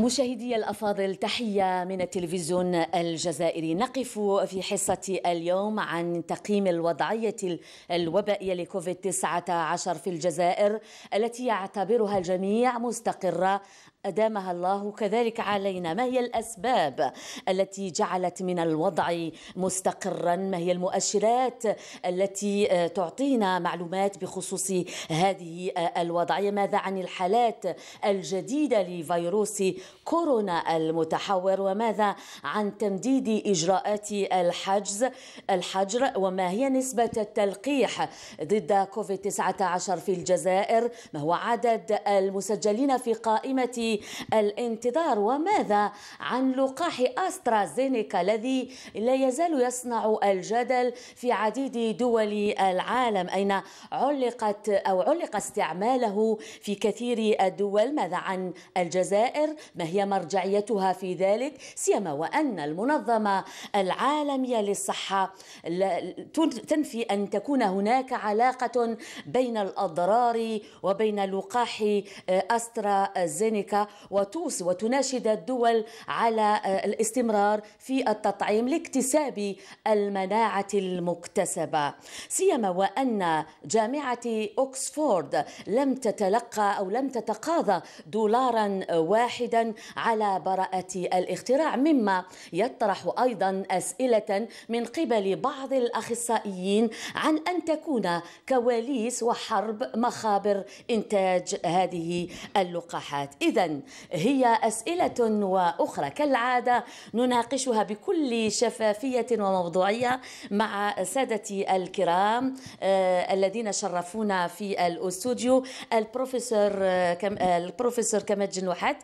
مشاهدي الأفاضل تحية من التلفزيون الجزائري. نقف في حصة اليوم عن تقييم الوضعية الوبائية لكوفيد 19 في الجزائر التي يعتبرها الجميع مستقرة أدامها الله كذلك علينا. ما هي الأسباب التي جعلت من الوضع مستقرا؟ ما هي المؤشرات التي تعطينا معلومات بخصوص هذه الوضعية ماذا عن الحالات الجديدة لفيروس كورونا المتحور؟ وماذا عن تمديد إجراءات الحجز الحجر؟ وما هي نسبة التلقيح ضد كوفيد 19 في الجزائر؟ ما هو عدد المسجلين في قائمة الانتظار. وماذا عن لقاح أسترازينيكا الذي لا يزال يصنع الجدل في عديد دول العالم؟ أين علقت أو علق استعماله في كثير الدول؟ ماذا عن الجزائر؟ ما هي مرجعيتها في ذلك؟ سيما وأن المنظمة العالمية للصحة تنفي أن تكون هناك علاقة بين الأضرار وبين لقاح أسترازينيكا. وتوصي وتناشد الدول على آه، الاستمرار في التطعيم لاكتساب المناعة المكتسبة. سيما وأن جامعة أكسفورد لم تتلقى أو لم تتقاضى دولارا واحدا على براءة الاختراع مما يطرح أيضا أسئلة من قبل بعض الأخصائيين عن أن تكون كواليس وحرب مخابر إنتاج هذه اللقاحات. إذا هي أسئلة وأخرى. كالعادة نناقشها بكل شفافية وموضوعية مع سادتي الكرام آه الذين شرفونا في الأستوديو البروفيسور آه كم آه البروفيسور كمال جنوحات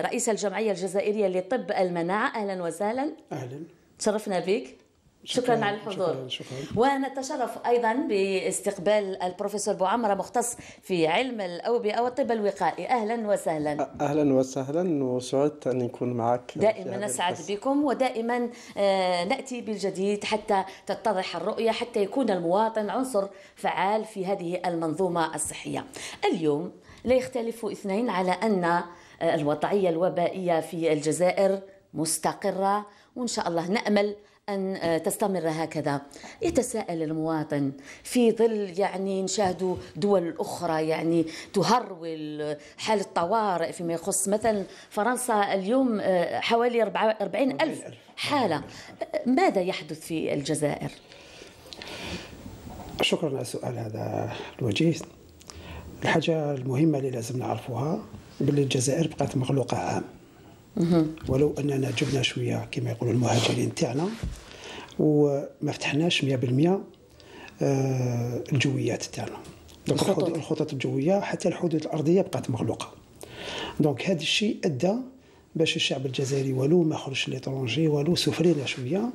رئيس الجمعية الجزائرية لطب المناعة. أهلا وسهلا. أهلا. تشرفنا بك. شكرا, شكرا على الحضور. شكرا شكرا. ونتشرف أيضا باستقبال البروفيسور بوعمرة مختص في علم الأوبئة والطب الوقائي. أهلا وسهلا. أهلا وسهلا وسعدت أن نكون معك دائما نسعد بكم ودائما آه، نأتي بالجديد حتى تتضح الرؤية حتى يكون المواطن عنصر فعال في هذه المنظومة الصحية. اليوم لا يختلف اثنين على أن آه، الوضعية الوبائية في الجزائر مستقرة وإن شاء الله نأمل أن آه، تستمر هكذا. يتساءل المواطن في ظل يعني نشاهد دول أخرى يعني تهرول حالة طوارئ فيما يخص مثلا فرنسا اليوم آه، حوالي 40 ألف حالة. ماذا يحدث في الجزائر؟ شكرا على السؤال هذا الوجيه الحاجة المهمة اللي لازم نعرفوها باللي الجزائر بقات مغلوقة عام. ولو أننا جبنا شوية كما يقولوا المهاجرين تاعنا وما فتحناش 100% آه، الجويات تاعنا. donc الخطط. الجوية حتى الحدود الأرضية بقات مغلوقة. donc هذا الشيء أدى باش الشعب الجزائري ولو ما خرجش l'étranger ولو سفرينا شوية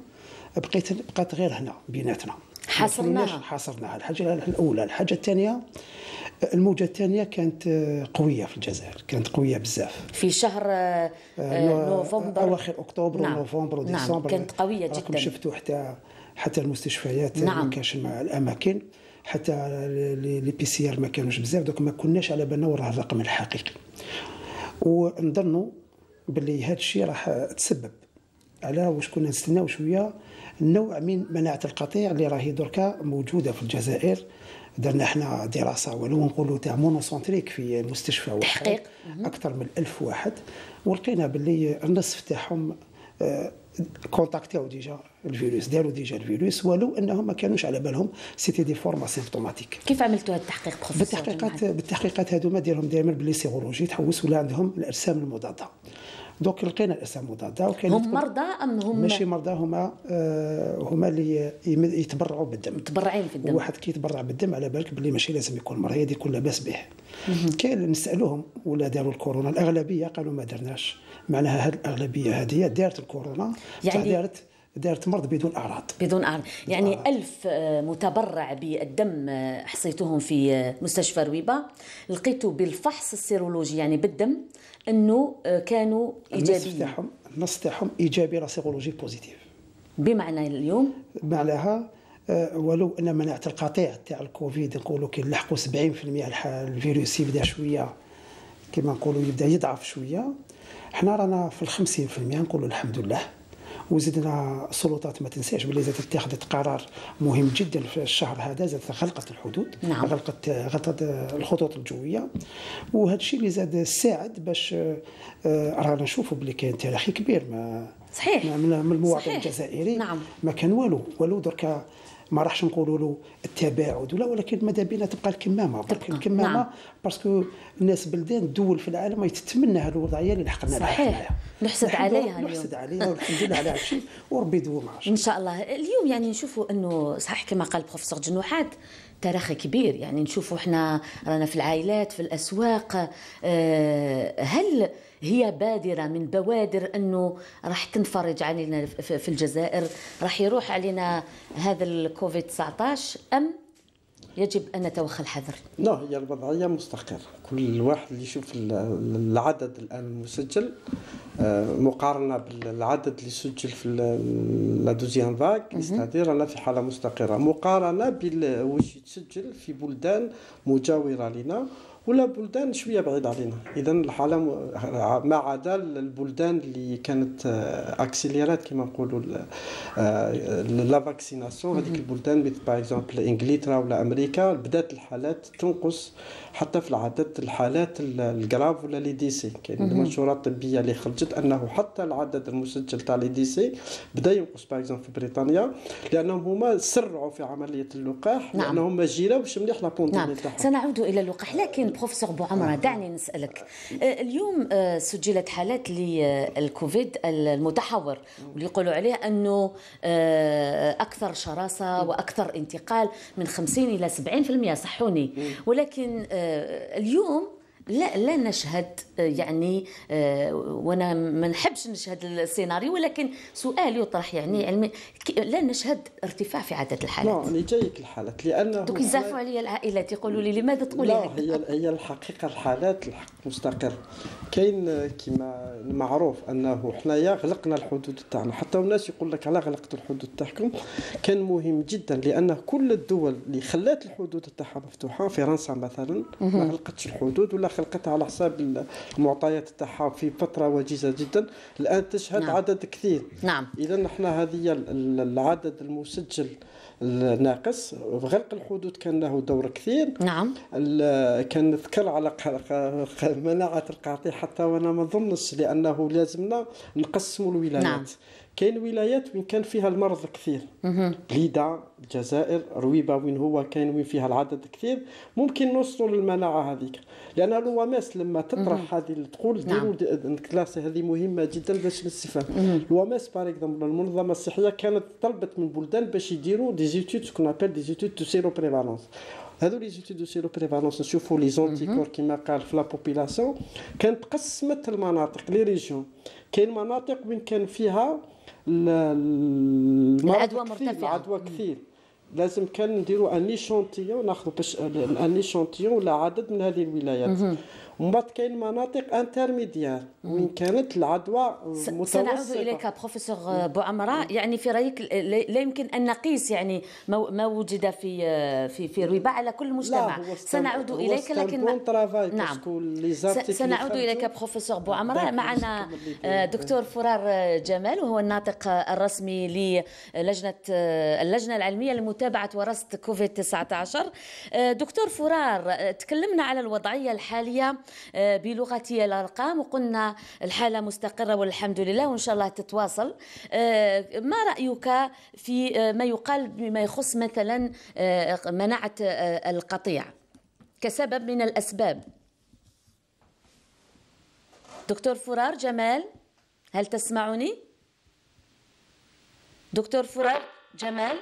بقيت بقات غير هنا بيناتنا. حاصرناها. حاصرناها. الحاجة الأولى الحاجة الثانية الموجة الثانية كانت قوية في الجزائر كانت قوية بزاف في شهر آه، آه، نوفمبر أواخر أكتوبر نعم. ونوفمبر وديسمبر نعم. كانت قوية جدا شفتوا حتى حتى المستشفيات نعم. ما كانش الأماكن حتى les PCR ما كانوش بزاف donc ما كناش على بالنا وراه الرقم الحقيقي ونظنوا باللي هذا الشيء راح تسبب على واش كنا نستناو شوية نوع من مناعة القطيع اللي راهي دركا موجودة في الجزائر درنا إحنا دراسة ولو نقولوا تاع monocentrique في مستشفى واحد تحقيق. أكثر من ألف واحد. ولقينا باللي النصف تاعهم contacté و déjà الفيروس داروا déjà الفيروس ولو إنهم ما كانوش على بالهم c'était des formes asymptomatiques كيف عملتوا هذا التحقيق بالتحقيقات بالتحقيقات هذوما ديرهم دائما ب les sérologies تحوس ولا عندهم الأجسام المضادة. دوك لقينا الاسم مضاده وكان هم مرضى أم هم ماشي مرضى هما آه هما اللي يتبرعوا بالدم. متبرعين في الدم. واحد كي يتبرع بالدم على بالك باللي ماشي لازم يكون مريض يكون لاباس به. كاين نسألوهم ولا داروا الكورونا الأغلبية قالوا ما درناش. معناها هذه الأغلبية هذه دارت الكورونا يعني دارت دارت مرض بدون أعراض. بدون أعراض. يعني آه. ألف متبرع بالدم آه، حصيتهم في آه، مستشفى رويبة. لقيتوا بالفحص السيرولوجي يعني بالدم. أنه آه، كانوا إيجابيين. النص تاعهم النص تاعهم إيجابي la sérologie positive. بمعنى اليوم؟ معناها آه، ولو أن مناعة القطيع تاع الكوفيد نقولوا كي نلحقوا 70% الفيروس يبدأ شوية كما نقولوا يبدأ يضعف شوية حنا رانا في في المئة نقولوا الحمد لله. وزدنا السلطات ما تنساش باللي زادت اتخذت قرار مهم جدا في الشهر هذا زادت غلقت الحدود نعم. غلقت غلقت الخطوط الجوية وهذا الشيء اللي زاد ساعد باش آه، رانا نشوفوا باللي كاين تاريخي كبير ما صحيح من المواطن صحيح. الجزائري نعم. ما كان والو والو دركا ما راحش نقولوا له التباعد ولا ولكن ماذا بينا تبقى الكمامة برك تبقى، الكمامة نعم. باسكو الناس بلدان الدول في العالم تتمنى هذه الوضعيه اللي لحقنا صحيح. نحسد عليها اليوم. نحسد عليها والحمد لله على هذا الشيء وربي يدوم إن شاء الله اليوم يعني نشوفوا إنه صحيح كما قال بروفيسور جنوحات تاريخ كبير يعني نشوفوا إحنا رانا في العائلات في الأسواق آه، هل هي بادرة من بوادر أنه راح تنفرج علينا في الجزائر. راح يروح علينا هذا الكوفيد 19 أم يجب أن نتوخى الحذر. لا هي الوضعية مستقرة. كل واحد اللي يشوف ال- العدد الآن المسجل آه، مقارنة بالعدد اللي سجل في لا دوزيام فاك استادير رانا في حالة مستقرة. مقارنة بال واش يتسجل في بلدان مجاورة لنا. ولا بلدان شوية بعيد علينا. اذا الحالة ما عدا البلدان اللي كانت آه، اكسيليرات كما نقولوا ال- آه، la vaccination هذيك البلدان مثل par exemple إنجلترا ولا أمريكا بدات الحالات تنقص حتى في العدد الحالات ال- ال graphe ولا les décès. كاين المنشورات الطبية اللي خرجت أنه حتى العدد المسجل تاع les décès بدا ينقص par في بريطانيا لأنهم هما سرعوا في عملية اللقاح نعم. لأنهم ما جيراوش مليح لا نعم. تاعهم سنعود إلى اللقاح. لكن بروفيسور بوعمرة دعني نسألك. آه، اليوم آه، سجلت حالات للكوفيد المتحور واللي يقولوا عليه أنه آه، أكثر شراسة وأكثر انتقال من 50 إلى 70% صحوني. ولكن آه، اليوم لا لا نشهد. آه، يعني آه، وأنا ما نحبش نشهد السيناريو ولكن سؤال يطرح يعني علمي لا نشهد ارتفاع في عدد الحالات. لا أنا جايك الحالات لأنه دوك يزعفوا علي العائلات يقولوا لي لماذا تقولي لا؟ هي هي الحقيقة الحالات الحق مستقر. كاين كما معروف أنه حنايا غلقنا الحدود تاعنا. حتى الناس يقول لك على غلقتوا الحدود تاعكم. كان مهم جدا لأن كل الدول اللي خلات الحدود تاعها مفتوحة فرنسا مثلا ما غلقتش الحدود ولا خلقتها على حساب المعطيات تاعها في فترة وجيزة جدا الآن تشهد نعم. عدد كثير. نعم. اذا إحنا هذه ال- ال- العدد المسجل الناقص في غلق الحدود كان له دور كثير. نعم. كان نذكر على مناعة القطيع حتى وأنا ما نظنش لأنه لازمنا نقسموا الولايات. نعم. كاين ولايات وين كان فيها المرض كثير. بليده الجزائر رويبة وين هو كاين وين فيها العدد كثير. ممكن نوصلوا للمناعة هذيك. لأن الوماس لما تطرح هذه تقول نعم. ديروا كلاس هذه مهمة جدا باش نستفهم الوماس par exemple المنظمة الصحية كانت طلبت من بلدان باش يديروا des études ce qu'on appelle des études de séroprévalence هذو les études de séroprévalence نشوفوا les anticorps كيما قال في la population كانت قسمت المناطق les régions كاين مناطق وين كان فيها العدوى كثير، مرتفعة. العدوى كثير. لازم كان نديروا un échantillon ناخذ باش un échantillon ولا عدد من هذه الولايات. ومن بعد كاين مناطق intermédiaires وين كانت العدوى متوسطة. سنعود إليك بروفيسور بوعمره يعني في رأيك لا لا يمكن أن نقيس يعني ما وجد في في في رويبه على كل مجتمع. هو ستان- سنعود هو إليك لكن bon travail نعم. سنعود إليك بروفيسور بوعمره d'accord، معنا آه،. دكتور فرار جمال وهو الناطق الرسمي للجنة آه، اللجنة العلمية لمتابعة وراثة كوفيد 19 آه، دكتور فرار تكلمنا على الوضعية الحالية. آه، بلغه الأرقام وقلنا الحالة مستقرة والحمد لله وإن شاء الله تتواصل. آه، ما رأيك في آه، ما يقال بما يخص مثلا مناعة القطيع كسبب من الأسباب؟ دكتور فرار جمال هل تسمعني؟ دكتور فرار جمال؟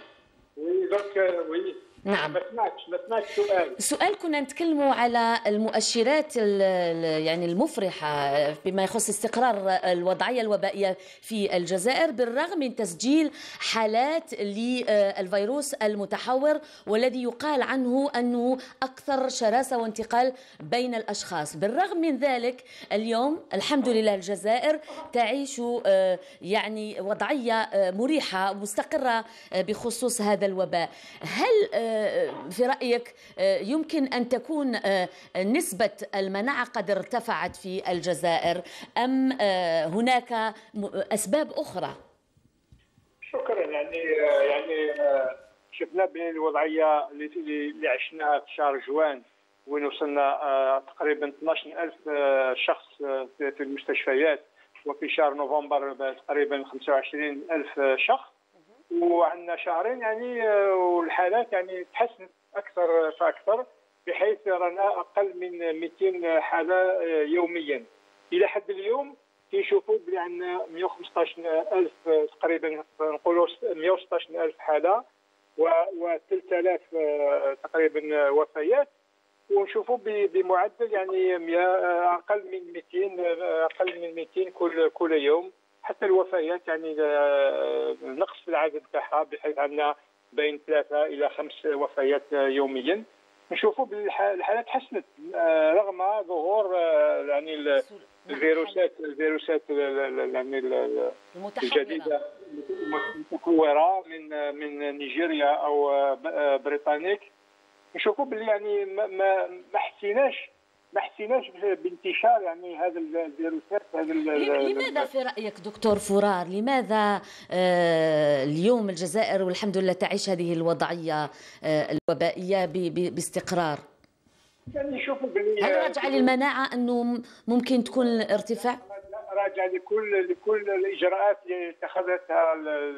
نعم. ما سمعتش ما سمعتش سؤال. السؤال كنا نتكلموا على المؤشرات ال- ال- يعني المفرحة بما يخص استقرار الوضعية الوبائية في الجزائر بالرغم من تسجيل حالات للفيروس المتحور والذي يقال عنه أنه أكثر شراسة وانتقال بين الأشخاص. بالرغم من ذلك اليوم الحمد لله الجزائر تعيش آه، يعني وضعية آه، مريحة مستقرة آه، بخصوص هذا الوباء. هل في رأيك يمكن أن تكون نسبة المناعة قد ارتفعت في الجزائر أم هناك أسباب أخرى؟ شكرا يعني يعني شفنا بين الوضعية اللي عشناها في شهر جوان وين وصلنا آه، تقريبا 12000 آه، شخص آه، في المستشفيات وفي شهر نوفمبر تقريبا 25000 شخص وعندنا شهرين يعني والحالات يعني تحسنت أكثر فأكثر بحيث رانا أقل من 200 حالة يوميا. إلى حد اليوم كيشوفوا بلي عندنا 115000 تقريبا نقولوا 116000 حالة و 3000 تقريبا وفيات. ونشوفوا بمعدل يعني أقل من 200 أقل من 200 كل كل يوم. حتى الوفيات يعني نقص في العدد تاعها بحيث عندنا بين ثلاثة إلى خمس وفيات يوميا. نشوفوا الحالات تحسنت رغم ظهور يعني الفيروسات الفيروسات يعني الجديدة المتحوره من من نيجيريا أو بريطانيك. نشوفوا باللي يعني ما ما ما حسيناش ما حسيناش بانتشار يعني هذا الفيروسات هذا لماذا في رأيك دكتور فرار؟ لماذا آه اليوم الجزائر والحمد لله تعيش هذه الوضعية آه الوبائية باستقرار؟ يعني شوفوا هل راجع للمناعة أنه ممكن تكون ارتفاع راجع لكل لكل الإجراءات اللي اتخذتها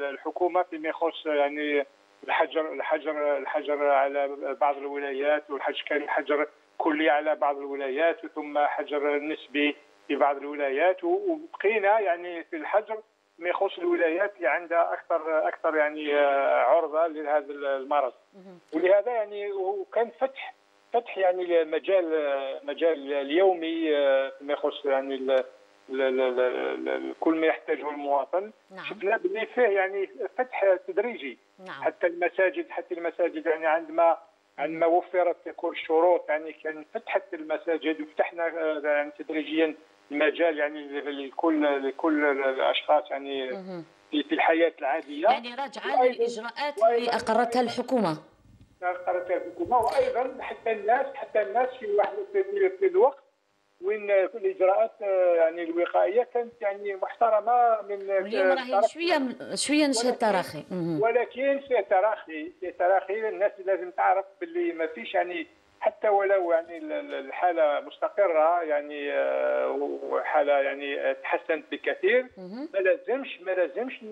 الحكومة فيما يخص يعني الحجر الحجر الحجر على بعض الولايات والحجر كان حجر كلي على بعض الولايات ثم حجر نسبي في بعض الولايات. وبقينا يعني في الحجر ما يخص الولايات اللي عندها أكثر أكثر يعني آه، عرضة لهذا المرض. ولهذا يعني وكان فتح فتح يعني مجال مجال اليومي آه، فيما يخص يعني كل ما يحتاجه المواطن. نعم. شفنا باللي فيه يعني فتح تدريجي. نعم. حتى المساجد حتى المساجد يعني عندما عندما وفرت كل الشروط يعني كان فتحت المساجد وفتحنا يعني تدريجيا المجال يعني لكل لكل الأشخاص يعني في الحياة العادية. يعني راجعه للإجراءات اللي اقرتها الحكومة. اقرتها الحكومة وأيضا حتى الناس حتى الناس في واحد في الوقت وين الإجراءات يعني الوقائية كانت يعني محترمة من اليوم راهي شوية شوية نشهد تراخي ولكن فيه تراخي فيه تراخي الناس لازم تعرف باللي ما فيش يعني حتى ولو يعني الحالة مستقرة يعني آه، وحالة يعني تحسنت بكثير ما لازمش ما لازمش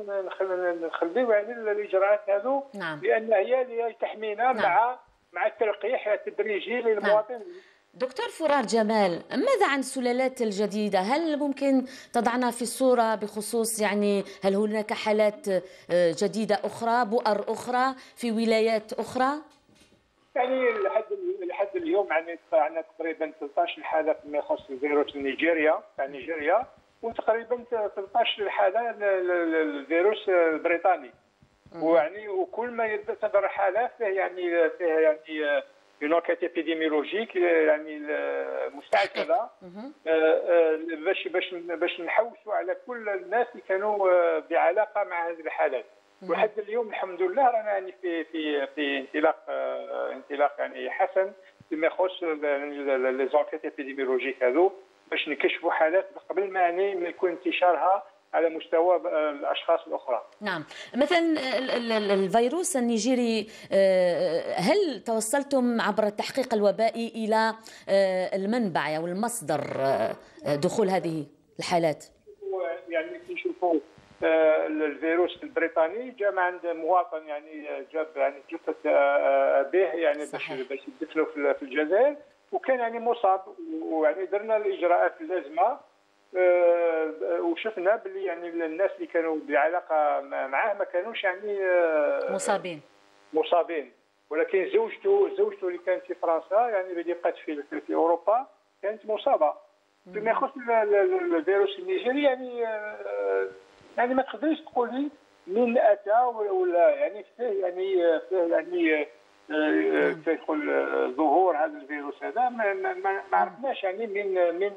نخليو يعني الإجراءات هذو نعم. لأن هي اللي تحمينا نعم. مع مع التلقيح التدريجي للمواطن نعم. دكتور فرار جمال ماذا عن السلالات الجديدة؟ هل ممكن تضعنا في الصورة بخصوص يعني هل هناك حالات آه، جديدة أخرى بؤر أخرى في ولايات أخرى؟ يعني لحد لحد اليوم يعني عندنا تقريبا 13 حالة فيما يخص فيروس نيجيريا يعني نيجيريا وتقريبا 13 حالة الفيروس البريطاني. ويعني وكل ما تظهر حالة فيه يعني فيه يعني une enquête épidémiologique يعني مستعجله باش باش باش نحوسوا على كل الناس اللي كانوا بعلاقة مع هذه الحالات. ولحد اليوم الحمد لله رانا يعني في في في انطلاق انطلاق يعني حسن فيما يخص les enquêtes épidémiologiques هذو باش نكشفوا حالات قبل ما يعني يكون انتشارها على مستوى الأشخاص الأخرى. نعم، مثلا الفيروس النيجيري آه، هل توصلتم عبر التحقيق الوبائي إلى آه، المنبع أو المصدر آه، دخول هذه الحالات؟ يعني نشوفوا الفيروس البريطاني جاء من عند مواطن يعني جاب يعني جثه به يعني باش باش يدفنوا في الجزائر وكان يعني مصاب ويعني درنا الإجراءات اللازمه آه، وشفنا باللي يعني الناس اللي كانوا بعلاقة معاه ما كانوش يعني آه، مصابين. مصابين. ولكن زوجته زوجته اللي كانت في فرنسا يعني اللي بقات في في أوروبا كانت مصابة. فيما يخص الفيروس النيجيري يعني آه، يعني ما تقدريش تقولي من أتى ولا يعني فيه يعني فيه يعني تدخل ظهور هذا الفيروس هذا. ما عرفناش يعني من من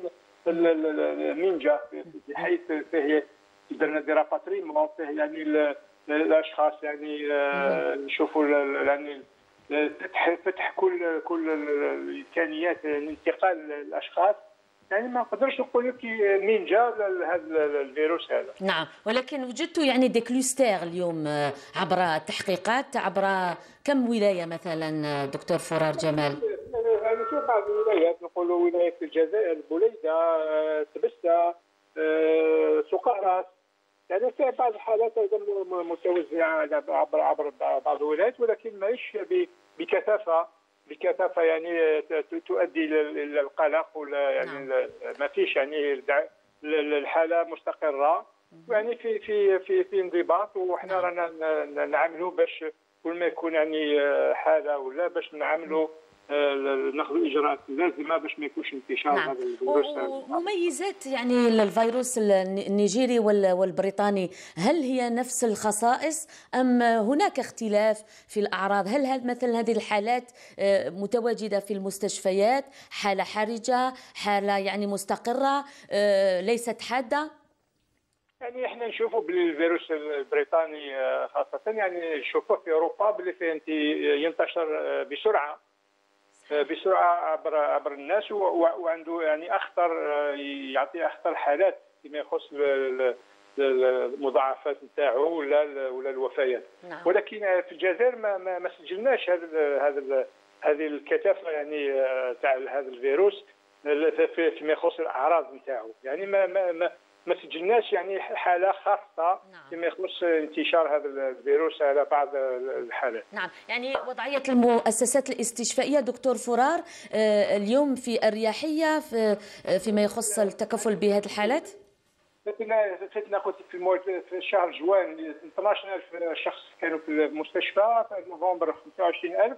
من جا بحيث فيه درنا دي راباتريمون فيه يعني الأشخاص يعني نشوفوا يعني فتح فتح كل كل الامكانيات لانتقال الاشخاص يعني ما نقدرش نقول لك مين جا هذا الفيروس هذا. نعم ولكن وجدتوا يعني دي كلوستير اليوم آه، عبر التحقيقات عبر كم ولاية مثلا آه، دكتور فرار جمال؟ في بعض الولايات؟ نقولوا ولاية الجزائر بوليده آه، تبسه سقراس يعني في بعض الحالات متوزعة عبر عبر بعض الولايات ولكن ماهيش بكثافة. بكثافة يعني تؤدي إلى القلق ولا يعني نعم. ما فيش يعني الحالة مستقرة. يعني في في في في انضباط وحنا نعم. رانا نعملوا باش كل ما يكون يعني حالة ولا باش نعملوا ناخذ الإجراءات. اللازمه باش ما يكونش انتشار نعم. هذا الفيروس مميزات يعني الفيروس النيجيري والبريطاني هل هي نفس الخصائص أم هناك اختلاف في الأعراض؟ هل هل مثل هذه الحالات آه، متواجدة في المستشفيات حالة حرجة حالة يعني مستقرة آه، ليست حادة؟ يعني إحنا نشوفوا بالفيروس البريطاني آه، خاصة يعني نشوفوه في أوروبا باللي ينتشر بسرعة. بسرعة عبر عبر الناس وعنده يعني أخطر يعطي أخطر حالات فيما يخص المضاعفات نتاعو ولا ولا الوفيات نعم. ولكن في الجزائر ما ما, ما سجلناش هذا هذا هذه الكثافة يعني تاع هذا الفيروس فيما يخص الأعراض نتاعو يعني ما ما, ما ما سجلناش يعني حالة خاصة نعم. فيما يخص انتشار هذا الفيروس على بعض الحالات. نعم، يعني وضعية المؤسسات الاستشفائية دكتور فرار آه، اليوم في اريحيه في فيما يخص التكفل بهذه الحالات؟ فتنا فتنا قلت في في شهر جوان 12000 شخص كانوا في المستشفى في نوفمبر 25000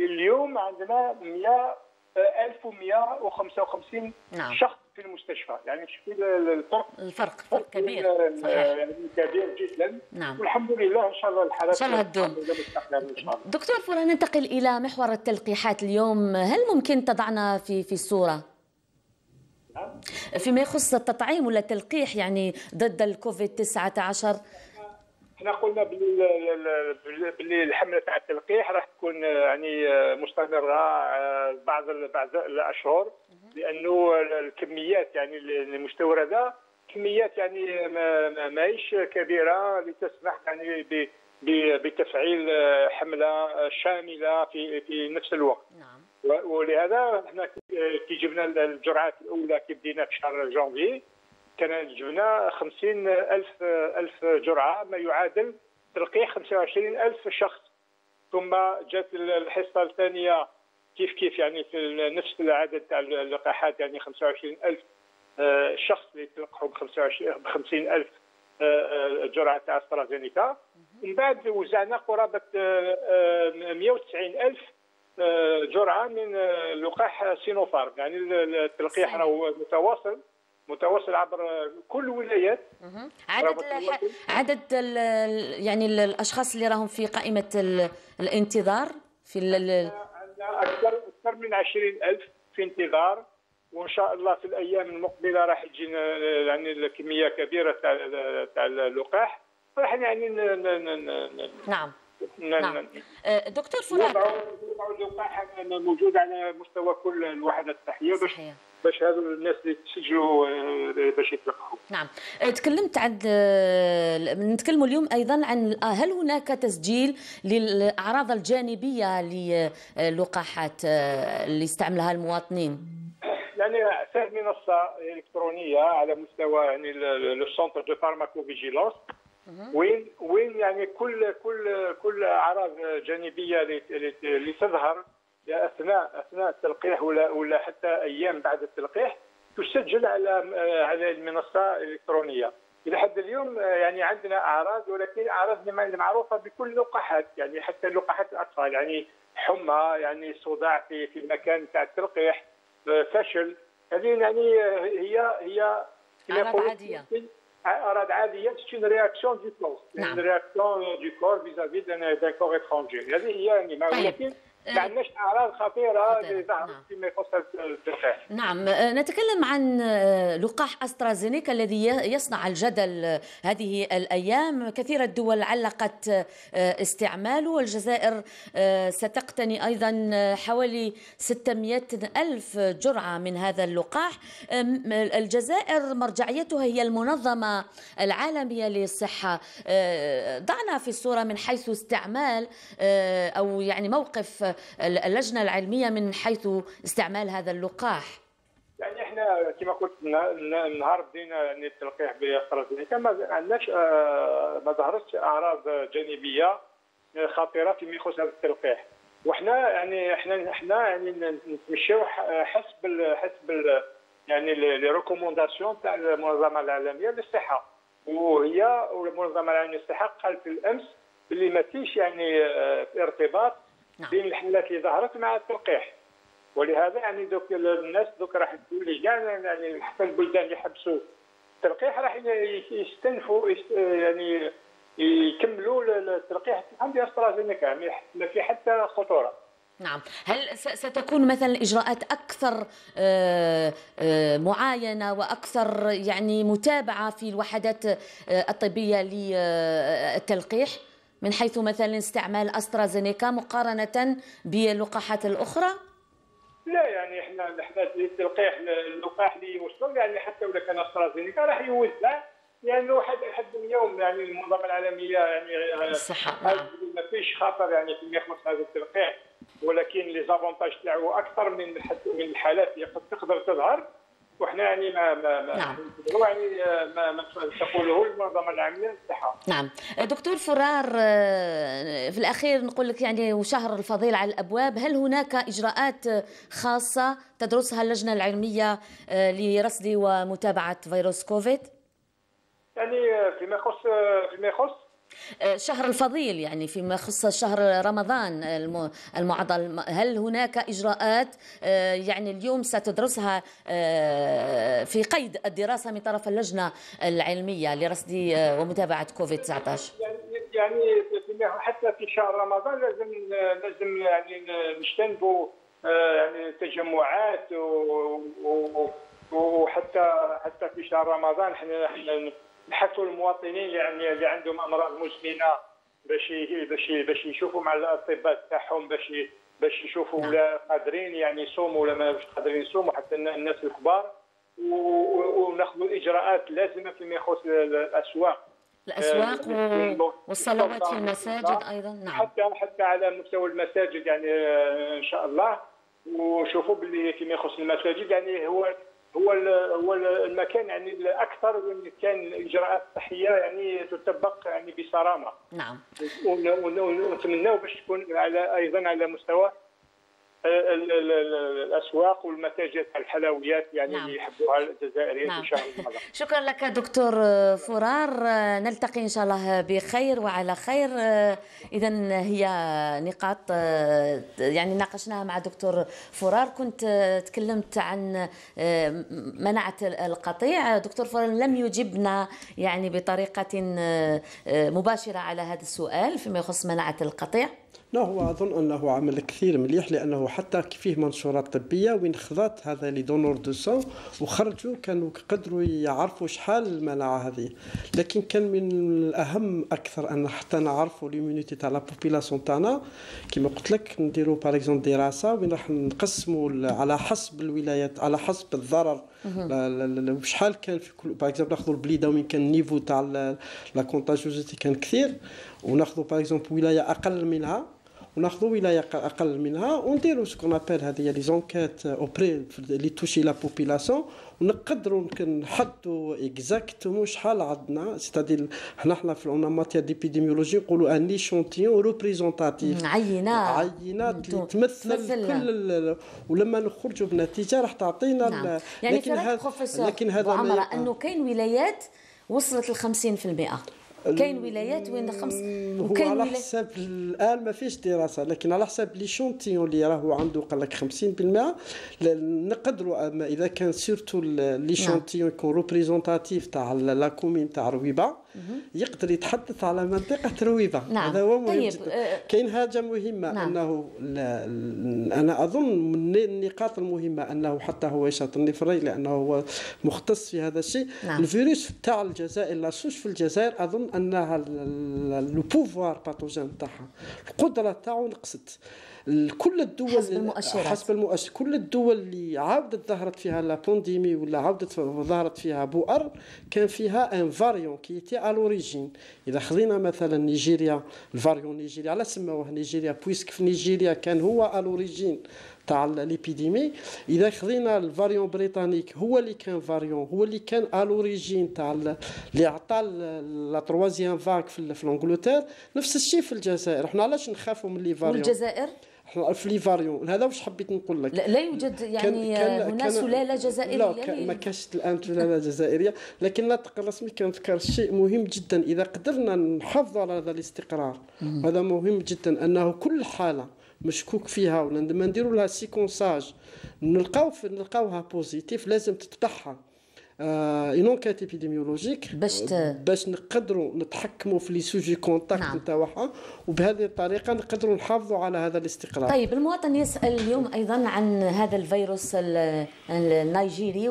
اليوم عندنا 100 1155 نعم. شخص في المستشفى. يعني شوفي الفرق. الفرق فرق كبير. صحيح. يعني كبير جدا. نعم. والحمد لله إن شاء الله الحالات إن شاء الله تدوم. دكتور فلان ننتقل إلى محور التلقيحات اليوم. هل ممكن تضعنا في في الصورة؟ نعم. فيما يخص التطعيم ولا التلقيح يعني ضد الكوفيد 19 إحنا قلنا باللي الحملة تاع التلقيح راح تكون يعني مستمرة آه، بعض بعض الأشهر لأنه الكميات يعني المستورده كميات يعني ماهيش كبيرة لتسمح يعني بتفعيل حملة شاملة في في نفس الوقت نعم. ولهذا إحنا كي جبنا الجرعات الأولى كي بدينا في شهر جانفي كان جبنا 50 ألف ألف جرعة ما يعادل تلقيح 25 ألف شخص. ثم جات الحصة الثانية كيف كيف يعني في نفس العدد تاع اللقاحات يعني 25 ألف آه، شخص اللي تلقحوا ب 25 ب 50 ألف آه، آه، جرعة تاع أسترازينيكا. من بعد وزعنا قرابة 190 ألف جرعة من لقاح سينوفارم. يعني التلقيح راهو متواصل. متواصل عبر كل الولايات عدد الح... عدد ال... يعني الأشخاص اللي راهم في قائمة ال... الانتظار في ال... عندنا أكثر أكثر من 20000 في انتظار وإن شاء الله في الأيام المقبلة راح تجينا يعني كميه كبيرة تاع تاع اللقاح. راح يعني ن... ن... ن... نعم. نعم. أه، دكتور فلان اللقاح موجود على مستوى كل الوحدات الصحيه باش باش هذو الناس اللي تسجلوا آه، باش يتلقحوا نعم. آه، تكلمت عن آه، نتكلموا اليوم أيضا عن هل هناك تسجيل للأعراض الجانبية للقاحات اللي استعملها المواطنين؟ يعني فيه منصه إلكترونية على مستوى يعني le centre de pharmacovigilance وين وين يعني كل كل كل أعراض جانبية اللي تظهر اثناء أثناء التلقيح ولا ولا حتى أيام بعد التلقيح تسجل على على المنصة الإلكترونية. إلى حد اليوم يعني عندنا أعراض ولكن أعراض معروفة بكل اللقاحات يعني حتى لقاحات الأطفال يعني حمى يعني صداع في في المكان تاع التلقيح فشل. هذه يعني هي هي أعراض عادية. أعراض عادية c'est une réaction du corps نعم. une réaction du corps vis-à-vis d'un corps étranger. هذه هي يعني ولكن ما عندناش أعراض خطيرة نعم. فيما يخص نعم نتكلم عن لقاح أسترازينيكا الذي يصنع الجدل هذه الأيام. كثير الدول علقت استعماله والجزائر ستقتني أيضا حوالي 600 ألف جرعة من هذا اللقاح. الجزائر مرجعيتها هي المنظمة العالمية للصحة. ضعنا في الصورة من حيث استعمال أو يعني موقف اللجنة العلمية من حيث استعمال هذا اللقاح؟ يعني إحنا كما قلت النهار بدينا يعني التلقيح باسترازينيكا ما عندناش آه، ما ظهرتش أعراض جانبية خطيرة فيما يخص هذا التلقيح وحنا يعني إحنا إحنا يعني نتمشاو حسب حسب يعني لي ريكومونداسيون تاع المنظمة العالميه للصحة وهي المنظمة العالميه للصحة قالت بالامس باللي ما فيش يعني آه، ارتباط. بين الحملات اللي ظهرت مع التلقيح ولهذا يعني دوك الناس دوك راح تقول لي كاع يعني حتى البلدان يحبسوا التلقيح راح يستنفوا يعني يكملوا التلقيح. تاعهم باسترازينيكا ما في حتى خطورة. نعم. هل ستكون مثلا إجراءات أكثر آه، آه، معاينة وأكثر يعني متابعة في الوحدات آه، الطبية للتلقيح من حيث مثلا استعمال أسترازينيكا مقارنة باللقاحات الأخرى؟ لا يعني إحنا إحنا التلقيح اللقاح اللي يوصل يعني حتى ولا كان أسترازينيكا راح يوزع لأنه حد حد اليوم يعني المنظمة العالمية يعني الصحه نعم. ما فيش خطر يعني في يخلص هذا التلقيح ولكن لي زافونتاج تاعو أكثر من من الحالات اللي قد تقدر تظهر وحنا يعني ما ما ما نعم. يعني ما, ما تقوله المنظمة العالميه للصحة نعم دكتور فرار آه، في الأخير نقول لك يعني وشهر الفضيل على الأبواب هل هناك إجراءات خاصة تدرسها اللجنة العلمية آه، لرصد ومتابعة فيروس كوفيد؟ يعني فيما يخص فيما يخص آه، شهر الفضيل يعني فيما يخص شهر رمضان المعضل. هل هناك إجراءات؟ آه، يعني اليوم ستدرسها آه، في قيد الدراسة من طرف اللجنة العلمية لرصد ومتابعة كوفيد 19 يعني حتى في شهر رمضان لازم لازم يعني نجتنبوا يعني تجمعات وحتى حتى في شهر رمضان إحنا إحنا نحثوا المواطنين يعني اللي عندهم أمراض مزمنه باش باش باش يشوفوا مع الأطباء تاعهم باش باش يشوفوا نعم. ولا قادرين يعني يصوموا ولا ما قادرين يصوموا حتى الناس الكبار. وناخذوا الاجراءات اللازمه فيما يخص الأسواق. الأسواق آه، والصلوات في المساجد أيضا. نعم. حتى حتى على مستوى المساجد يعني آه، إن شاء الله. وشوفوا باللي فيما يخص المساجد يعني هو هو هو المكان يعني الأكثر كان الاجراءات الصحيه يعني تطبق يعني بصرامة. نعم. ونتمناو باش تكون على أيضا على مستوى الأسواق والمتاجر الحلويات يعني نعم. اللي يحبوها الجزائريين نعم. إن شاء الله. شكرا لك دكتور فرار. نلتقي إن شاء الله بخير وعلى خير. اذا هي نقاط يعني ناقشناها مع دكتور فرار. كنت تكلمت عن مناعة القطيع. دكتور فرار لم يجبنا يعني بطريقة مباشرة على هذا السؤال فيما يخص منعه القطيع. لا هو أظن أنه عمل كثير مليح لأنه حتى فيه منشورات طبية وين خذات هذا les donneurs de sang وخرجوا كانوا قدروا يعرفوا شحال المناعه هذه. لكن كان من الأهم أكثر أن حتى نعرفوا l'immunité تاع la population تاعنا كما قلت لك نديروا par exemple دراسه وين راح نقسموا على حسب الولايات على حسب الضرر. شحال كان في كل par exemple ناخذوا البليدة وين كان ال niveau تاع la contagiosité كان كثير. وناخذوا par exemple ولاية أقل منها. وناخذوا ولايه أقل منها ونديروا ce qu'on appelle هذه les enquêtes auprès اللي toucher la population ونقدروا نحدوا exactement شحال عندنا c'est-à-dire حنا حنا في en matière d'épidémiologie نقولوا un échantillon représentatif عينات عينات اللي تمثل كل ولما نخرجوا بنتيجه راح تعطينا نعم. يعني لكن هذا لكن هذا انه كاين ولايات وصلت ل 50% كاين ولايات وين خمس وكاين على حسب الآن ما فيش دراسة لكن على حسب l'échantillon اللي راهو عنده قال لك 50% نقدروا إذا كان surtout l'échantillon يكون représentatif تاع la commune تاع رويبه يقدر يتحدث على منطقة رويبه نعم. هذا هو مهم طيب. جدا آه، كاين حاجة مهمة نعم. أنه أنا أظن من النقاط المهمة أنه حتى هو يشاط النفري لأنه هو مختص في هذا الشيء نعم. الفيروس تاع الجزائر la souche في الجزائر أظن أنها le pouvoir pathogène تاعها القدرة تاعو نقصت كل الدول حسب المؤشرات. حسب المؤشر كل الدول اللي عاودت ظهرت فيها la pandémie ولا عاودت ظهرت فيها بؤر كان فيها un variant qui était à l'origine إذا خذينا مثلا نيجيريا ال variant نيجيريا علاش سموه نيجيريا puisque في نيجيريا كان هو l'origine تاع l'épidémie إذا خذينا ال variant britannique هو اللي كان variant هو اللي كان l'origine تاع اللي عطى la troisième vague في, في نفس الشيء في الجزائر. إحنا علاش نخافوا من les variants والجزائر؟ في les variants هذا واش حبيت نقول لك؟ لا, لا يوجد يعني كان هنا سلاله جزائريه لا كان ما كانش الآن سلاله جزائرية. لكن الناطق الرسمي كنذكر شيء مهم جدا. إذا قدرنا نحافظوا على هذا الاستقرار هذا مهم جدا. أنه كل حالة مشكوك فيها ولا ما نديروا لها séquençage نلقاو نلقاوها positive لازم تتبعها. une enquête épidémiologique باش باش نقدروا نتحكموا في les sujets contacts نتاعها. وبهذه الطريقة نقدروا نحافظوا على هذا الاستقرار. طيب المواطن يسأل اليوم أيضا عن هذا الفيروس النيجيري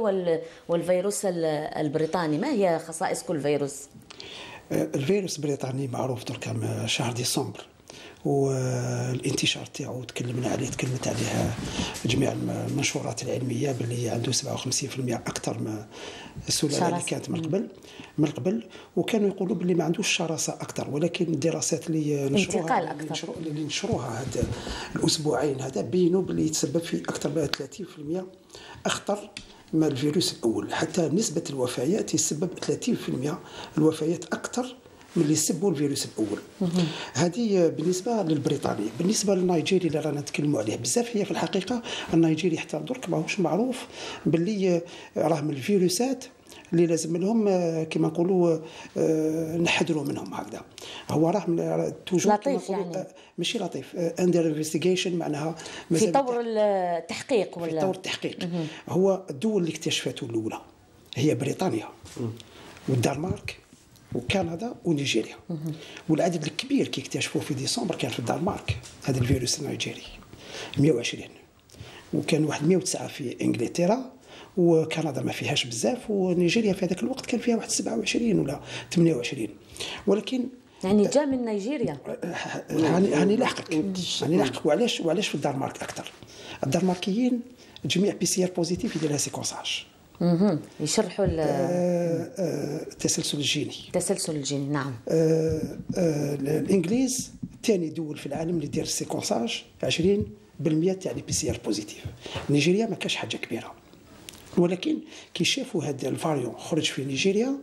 والفيروس البريطاني. ما هي خصائص كل فيروس؟ الفيروس البريطاني معروف دركا شهر ديسمبر. والانتشار تاعو تكلمنا عليه تكلمت عليه جميع المنشورات العلمية باللي عنده 57% أكثر من السلالة اللي كانت من قبل من قبل وكانوا يقولوا باللي ما عندوش شراسة أكثر ولكن الدراسات اللي نشروها اللي نشروها هذا الأسبوعين هذا بينوا باللي يتسبب في أكثر من 30% أخطر من الفيروس الأول حتى نسبة الوفيات يسبب 30% الوفيات أكثر من اللي سبوا الفيروس الأول. هذه بالنسبة للبريطاني بالنسبة للنيجيري اللي رانا نتكلموا عليه بزاف هي في الحقيقة النيجيري حتى درك ماهوش معروف باللي راه من الفيروسات اللي لازم لهم كما نقولوا نحذروا منهم هكذا. هو راه toujours لطيف يعني. ماشي لطيف under investigation معناها في طور التحقيق ولا؟ في طور التحقيق. هو الدول اللي اكتشفته الأولى هي بريطانيا والدنمارك وكندا ونيجيريا. والعدد الكبير كي اكتشفوه في ديسمبر كان في الدنمارك. هذا الفيروس النيجيري. 120 وكان واحد 109 في إنجلترا وكندا ما فيهاش بزاف ونيجيريا في هذاك الوقت كان فيها واحد 27 ولا 28 ولكن يعني جا من نيجيريا. هاني هاني لاحقك هاني لاحقك وعلاش وعلاش في الدنمارك أكثر؟ الدنماركيين جميع PCR positive يدير لها séquençage. يشرحوا التسلسل الجيني. التسلسل الجيني نعم. الإنجليز ثاني دول في العالم اللي دير ال séquençage 20% تاع les PCR positives. نيجيريا ما كاش حاجة كبيرة. ولكن كي شافوا هذا ال variant خرج في نيجيريا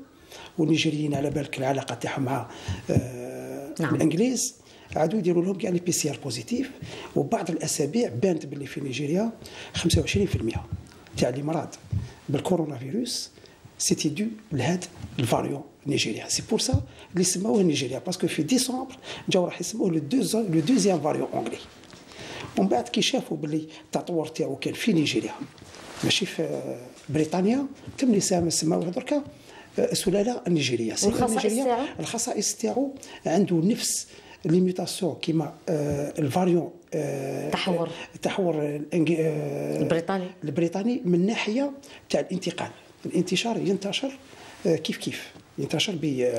والنيجيريين على بالك العلاقة تاعهم مع نعم. الإنجليز عادوا يديروا لهم كاع les PCR positives وبعض الأسابيع بانت باللي في نيجيريا 25% تاع اللي مرض بالكورونا فيروس c'était dû لهذا ال variant نيجيريا c'est pour ça اللي سموه نيجيريا parce que في ديسمبر جاو راح يسموه le le deuxième variant anglais ومن بعد كي شافوا باللي التطور تاعو كان في نيجيريا ماشي في بريطانيا تم سموه دركا السلاله النيجيرية. الخصائص تاعو؟ الخصائص تاعو عنده نفس les mutations كيما ال variant التحور التحور البريطاني. البريطاني من ناحية تاع الانتقال. الانتشار ينتشر كيف كيف؟ ينتشر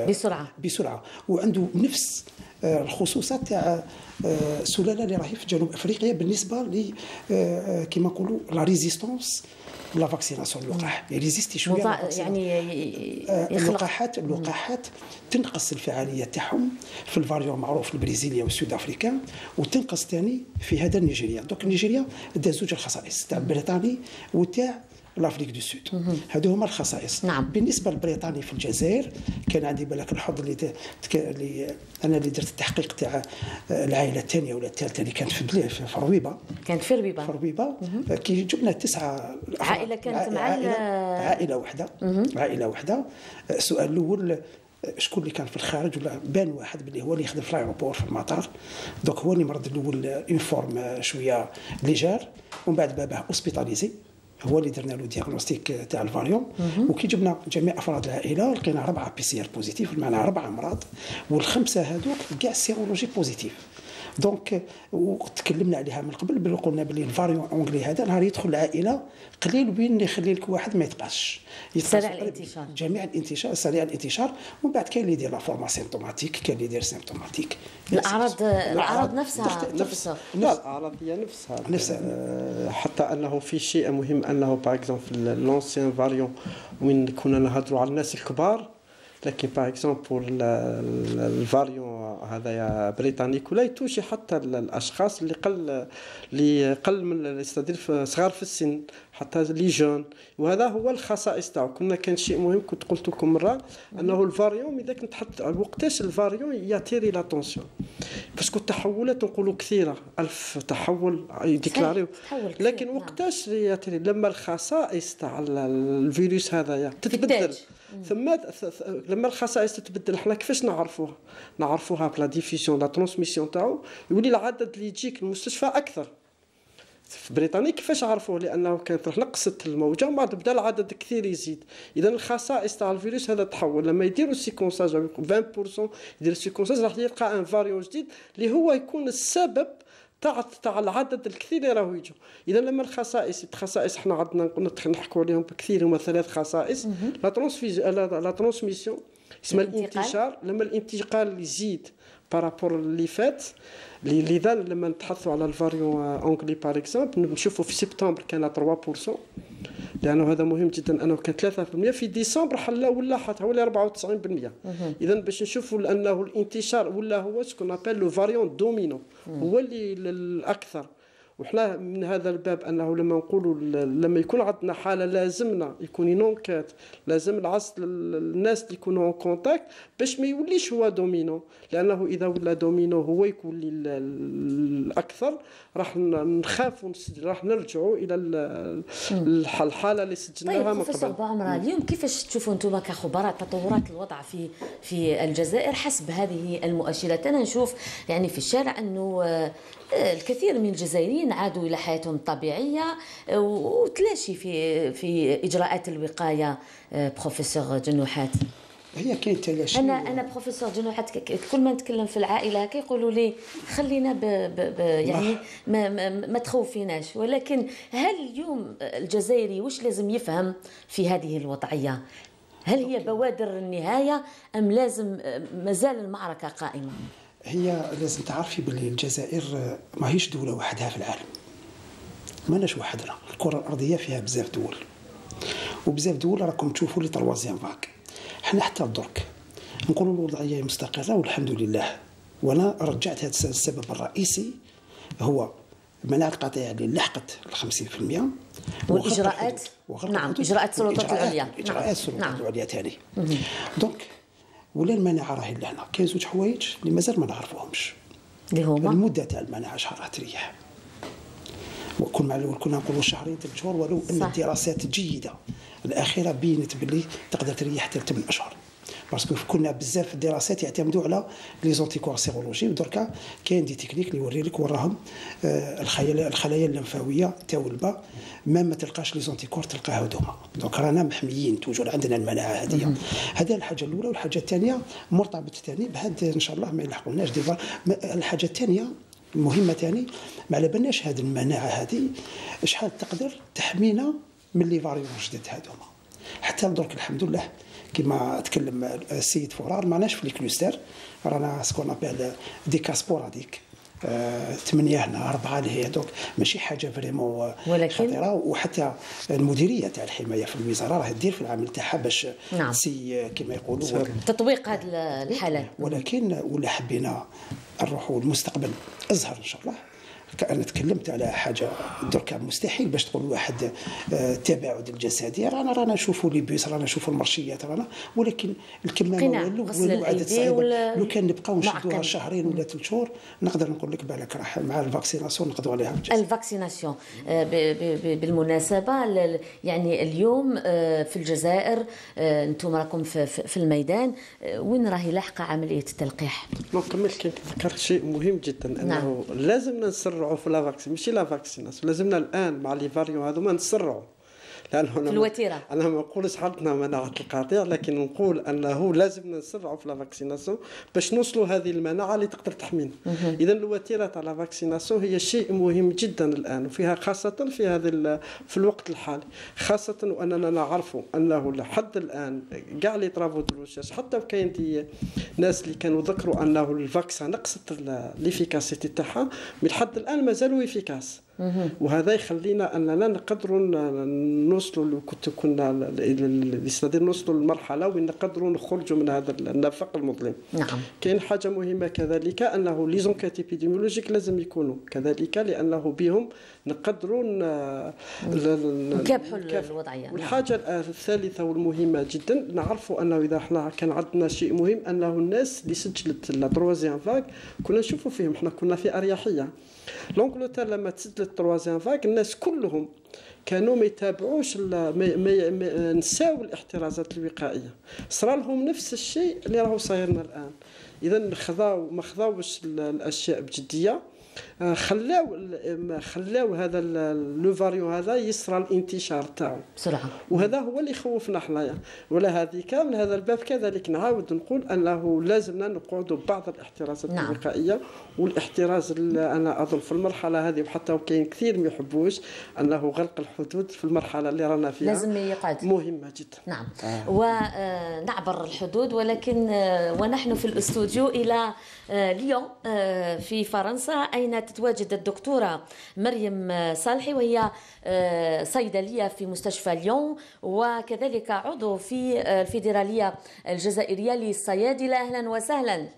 بسرعة. بسرعة. وعنده نفس الخصوصات تاع السلاله اللي راهي في جنوب أفريقيا بالنسبة ل كيما نقولوا la résistance à la vaccination اللقاح ي résister شوية يعني اللقاحات اللقاحات تنقص الفعالية تاعهم في ال variant معروف ال brésilien و ال sud-africain وتنقص ثاني في هذا نيجيريا. donc نيجيريا دا زوج الخصائص تاع البريطاني وتاع l'Afrique du Sud. هادو هما الخصائص. نعم. بالنسبة للبريطاني في الجزائر كان عندي بالك الحظ اللي, تك... اللي أنا اللي درت التحقيق تاع العائلة الثانية ولا الثالثة اللي كانت في في رويبه كانت في رويبه في رويبه كي جبنا تسعة عائلة كانت مع عائله, عائلة واحدة عائلة واحدة السؤال الأول شكون اللي كان في الخارج ولا بان واحد باللي هو اللي يخدم في ال aéroport في المطار. donc هو اللي مرض الأول une forme شوية légère. ومن بعد باباه hospitalisé هو اللي درنا له diagnostic تاع ال variant وكي جبنا جميع أفراد العائلة لقينا أربعة PCR positive بمعنى أربعة أمراض والخمسة هذوك كاع sérologie positive donc وتكلمنا عليها من قبل قلنا بلي ال variant anglais هذا نهار يدخل العائله قليل وين يخلي لك واحد ما يتقاسش سريع الانتشار جميع الانتشار سريع الانتشار ومن بعد كاين اللي يدير la forme asymptomatique كاين اللي يدير symptomatique الاعراض الاعراض نفسها نفس لا الاعراض هي نفسها نفسها حتى انه في شيء مهم انه par exemple في l'ancien variant وين كنا نهضروا على الناس الكبار لكن par exemple ال variant هذايا britannique ولا ي toucher حتى الاشخاص اللي قل اللي قل من c'est-à-dire صغار في السن حتى les jeunes وهذا هو الخصائص تاعو كنا كان شيء مهم كنت قلت لكم مره انه ال variant اذا كنت حط وقتاش ال variant ي attirer l'attention parce que التحولات نقولوا كثيره الف تحول ي déclarer و لكن. وقتاش ي attirer لما الخصائص تاع الفيروس هذايا تتبدل ثم لما الخصائص تتبدل حنا كيفاش نعرفوها نعرفوها ب la diffusion la transmission تاعو يولي العدد اللي يجيك المستشفى أكثر. في بريطانيا كيفاش عرفوه؟ لأنه كانت نقصت الموجة ومن بعد بدأ العدد كثير يزيد. اذا الخصائص تاع الفيروس هذا تحول. لما يديروا السيكونساج 20% يدير séquençage راح يلقى ان variant جديد اللي هو يكون السبب تاع تاع العدد الكثير اللي راهو يجوا إذا لما الخصائص الخصائص إحنا عندنا نحكوا عليهم بكثير هما ثلاث خصائص. la transmission la transmission. اسمها الانتشار. لما الانتقال يزيد بارابور اللي فات لذا لما نتحدثوا على الفاريون اونغلي باغ اكزومبل نشوفوا في سبتمبر كان 3% لأنه هذا مهم جدا أنه كان 3% في ديسمبر حلا ولا حتى 94% اذا باش نشوفوا انه الانتشار ولا هو سكون نابيل لو فاريون دومينو هو اللي الاكثر وحنا من هذا الباب أنه لما نقولوا لما يكون عندنا حالة لازمنا يكون نونكات لازم العصر الناس اللي يكونوا اون كونتاكت باش ما يوليش هو dominant. لأنه إذا ولا dominant هو يكون الأكثر راح نخافوا راح نرجعوا إلى الحالة اللي سجلناها طيب بروفيسور بعمر اليوم كيفاش تشوفوا أنتم كخبراء تطورات الوضع في في الجزائر حسب هذه المؤشرات؟ أنا نشوف يعني في الشارع أنه الكثير من الجزائريين عادوا إلى حياتهم الطبيعية وتلاشي في في إجراءات الوقاية بروفيسور جنوحات. هي كاين تلاشي. أنا أنا بروفيسور جنوحات كل ما نتكلم في العائلة كيقولوا لي خلينا ب ب ب يعني ما, ما, ما تخوفيناش. ولكن هل اليوم الجزائري واش لازم يفهم في هذه الوضعية؟ هل هي بوادر النهاية أم لازم مازال المعركة قائمة؟ هي لازم تعرفي باللي الجزائر ماهيش دولة وحدها في العالم. ماناش وحدنا. الكرة الأرضية فيها بزاف دول. وبزاف دول راكم تشوفوا les troisièmes vagues. حنا حتى درك نقولوا الوضعية مستقرة والحمد لله. وأنا رجعت هذا السبب الرئيسي. هو المناعة القطيعة اللي لحقت ال 50% والإجراءات؟ نعم إجراءات السلطات العليا. إجراءات السلطات نعم. العليا ثاني donc ولا المناعة راهي لهنا كاين زوج حوايج اللي مازال ما نعرفوهمش. اللي هما؟ المدة تاع المناعة شهر تريح. وكل مع الأول كنا نقولوا شهرين ثلاث شهور ولو إن الدراسات الجيده الأخيرة بينت باللي تقدر تريح حتى 8 أشهر. parce que كنا بزاف الدراسات يعتمدوا على les anticorps sérologie ودركا كاين des techniques اللي يوري لك وراهم الخلايا الخلايا اللمفاوية تاع ال B. ما ما تلقاش les anticorps تلقاها هذوما. donc رانا محميين toujours عندنا المناعة هذه. هذه الحاجة الأولى. والحاجة الثانية مرتبط ثاني بهذا إن شاء الله ما يلحقوناش ديفا. الحاجة الثانية المهمه ثاني ما على بالناش هذه المناعة هذه شحال تقدر تحمينا من لي فاريون جدد هذوما. حتى درك الحمد لله كما تكلم السيد فورار معناش في الكلوستر رانا سكون ابيل دي كاسبور هذيك ثمانية هنا أربعة اللي هي دوك ماشي حاجة فريمون خطيرة. وحتى المديرية تاع الحماية في الوزارة راه دير في العمل تاعها باش نعم. c'est كما يقولوا تطبيق هذه الحالات. ولكن ولا حبينا نروحوا المستقبل أزهر إن شاء الله. أنا تكلمت على حاجة دركا مستحيل باش تقول واحد التباعد آه، الجسدي رانا رانا نشوفوا les bus رانا نشوفوا المرشيات رانا. ولكن الكمامة والو عدد لو كان نبقاو نشدوها شهرين ولا ثلاث شهور نقدر نقول لك بالك راح مع ال vaccination نقضوا عليها ال vaccination آه، بالمناسبة يعني اليوم آه، في الجزائر أنتم راكم في الميدان وين راهي لاحقة عملية التلقيح؟ نكمل كي ذكرت شيء مهم جدا أنه نعم. لازم نسرعوا في la vaccination ماشي la vaccination لازمنا الآن مع les variants هذوما نسرعوا. لأنه في الوتيرة. أنا ما نقولش عندنا مناعه القطيع لكن نقول أنه لازم نسرعوا في la vaccination باش نوصلوا هذه المناعة اللي تقدر تحمينا. اذا الوتيرة تاع la vaccination هي شيء مهم جدا الآن وفيها خاصة في هذا في الوقت الحالي خاصة وأننا نعرفوا أنه لحد الآن كاع les travaux de recherche حتى كاين des ناس اللي كانوا ذكروا أنه ال vaccin نقصت l'efficacité تاعها من لحد الآن مازالوا efficace. وهذا يخلينا أننا نقدروا نوصلوا كنت كنا نستطيع نوصلوا للمرحلة وين نقدروا نخرجوا من هذا النفق المظلم. نعم. كاين حاجة مهمة كذلك أنه les enquêtes épidémiologiques لازم يكونوا. كذلك لأنه بهم نقدروا نكافحوا الوضعية. نعم. والحاجة الثالثة والمهمة جدا نعرفوا أنه إذا إحنا كان عندنا شيء مهم أنه الناس اللي سجلت la troisième vague كنا نشوفوا فيهم إحنا كنا في أريحية. l'Angleterre لما تسجلت ال troisième vague الناس كلهم كانوا ما يتابعوش نساو الاحترازات الوقائية. صرا لهم نفس الشيء اللي راهو صايرنا الآن. اذا خذاو ما خذاوش الأشياء بجدية. خلاو خلاو هذا لو فاريون هذا يسرى الانتشار تاعو. بسرعة. وهذا هو اللي يخوفنا حنايا ولا هذيك من هذا الباب كذلك. نعاود نقول أنه لازمنا نقعدوا بعض الاحترازات نعم. الوقائيه والاحتراز أنا أظن في المرحلة هذه وحتى وكاين كثير ما يحبوش أنه غلق الحدود في المرحلة اللي رانا فيها. لازم يقعد. مهمة جدا. نعم. آه. ونعبر الحدود ولكن آه، ونحن في الاستوديو إلى آه، ليون في فرنسا أين تتواجد الدكتورة مريم صالحي وهي آه، صيدلية في مستشفى ليون وكذلك عضو في الفيدرالية الجزائرية للصيادلة. أهلا وسهلا.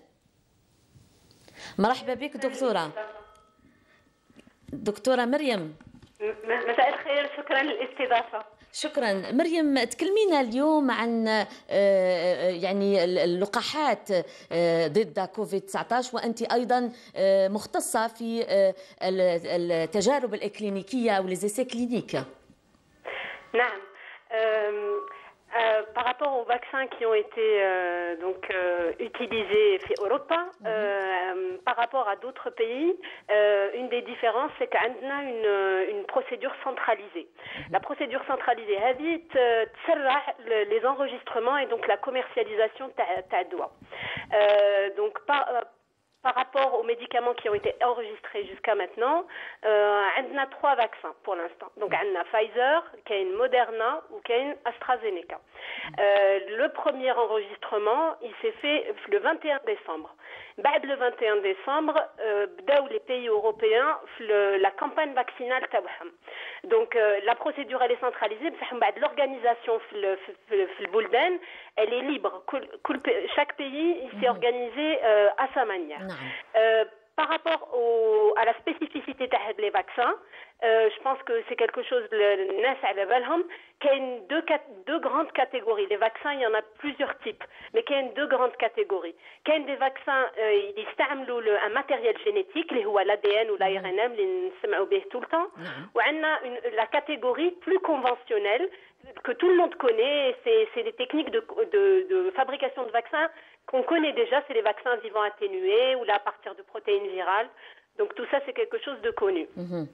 مرحبا بك دكتورة. دكتورة مريم. مساء الخير شكرا للاستضافة. شكرا. مريم تكلمينا اليوم عن آه، آه، يعني اللقاحات آه، ضد كوفيد 19 وأنت أيضا مختصة في التجارب الإكلينيكية أو ليزيسي كلينيك نعم. Euh, par rapport aux vaccins qui ont été euh, donc euh, utilisés en Europe, mhm. par rapport à d'autres pays, une des différences c'est qu'on a une, une procédure centralisée. Mhm. La procédure centralisée évite les enregistrements et donc la commercialisation de donc par, par rapport aux médicaments qui ont été enregistrés jusqu'à maintenant, euh, on a trois vaccins pour l'instant. Donc on a Pfizer, une Moderna ou une AstraZeneca. Euh, le premier enregistrement, il s'est fait le 21 décembre. بعد le 21 décembre بداو les pays européens la campagne vaccinale تاعهم donc la procédure elle est centralisée بصح بعد l'organisation في في البلدان elle est libre chaque pays il s'est organisé à sa manière par rapport au, à la spécificité des vaccins, euh, je pense que c'est quelque chose qu'il y a deux, deux grandes catégories. Les vaccins, il y en a plusieurs types, mais qu'il y a deux grandes catégories. Il y a des vaccins, euh, ils utilisent un matériel génétique, l'ADN ou l'ARNM, les tout le temps. Ou on a la catégorie plus conventionnelle que tout le monde connaît, c'est des techniques de, de, de fabrication de vaccins qu'on connaît déjà, c'est les vaccins vivants atténués ou là à partir de protéines virales. Donc tout ça, c'est quelque chose de connu. Mm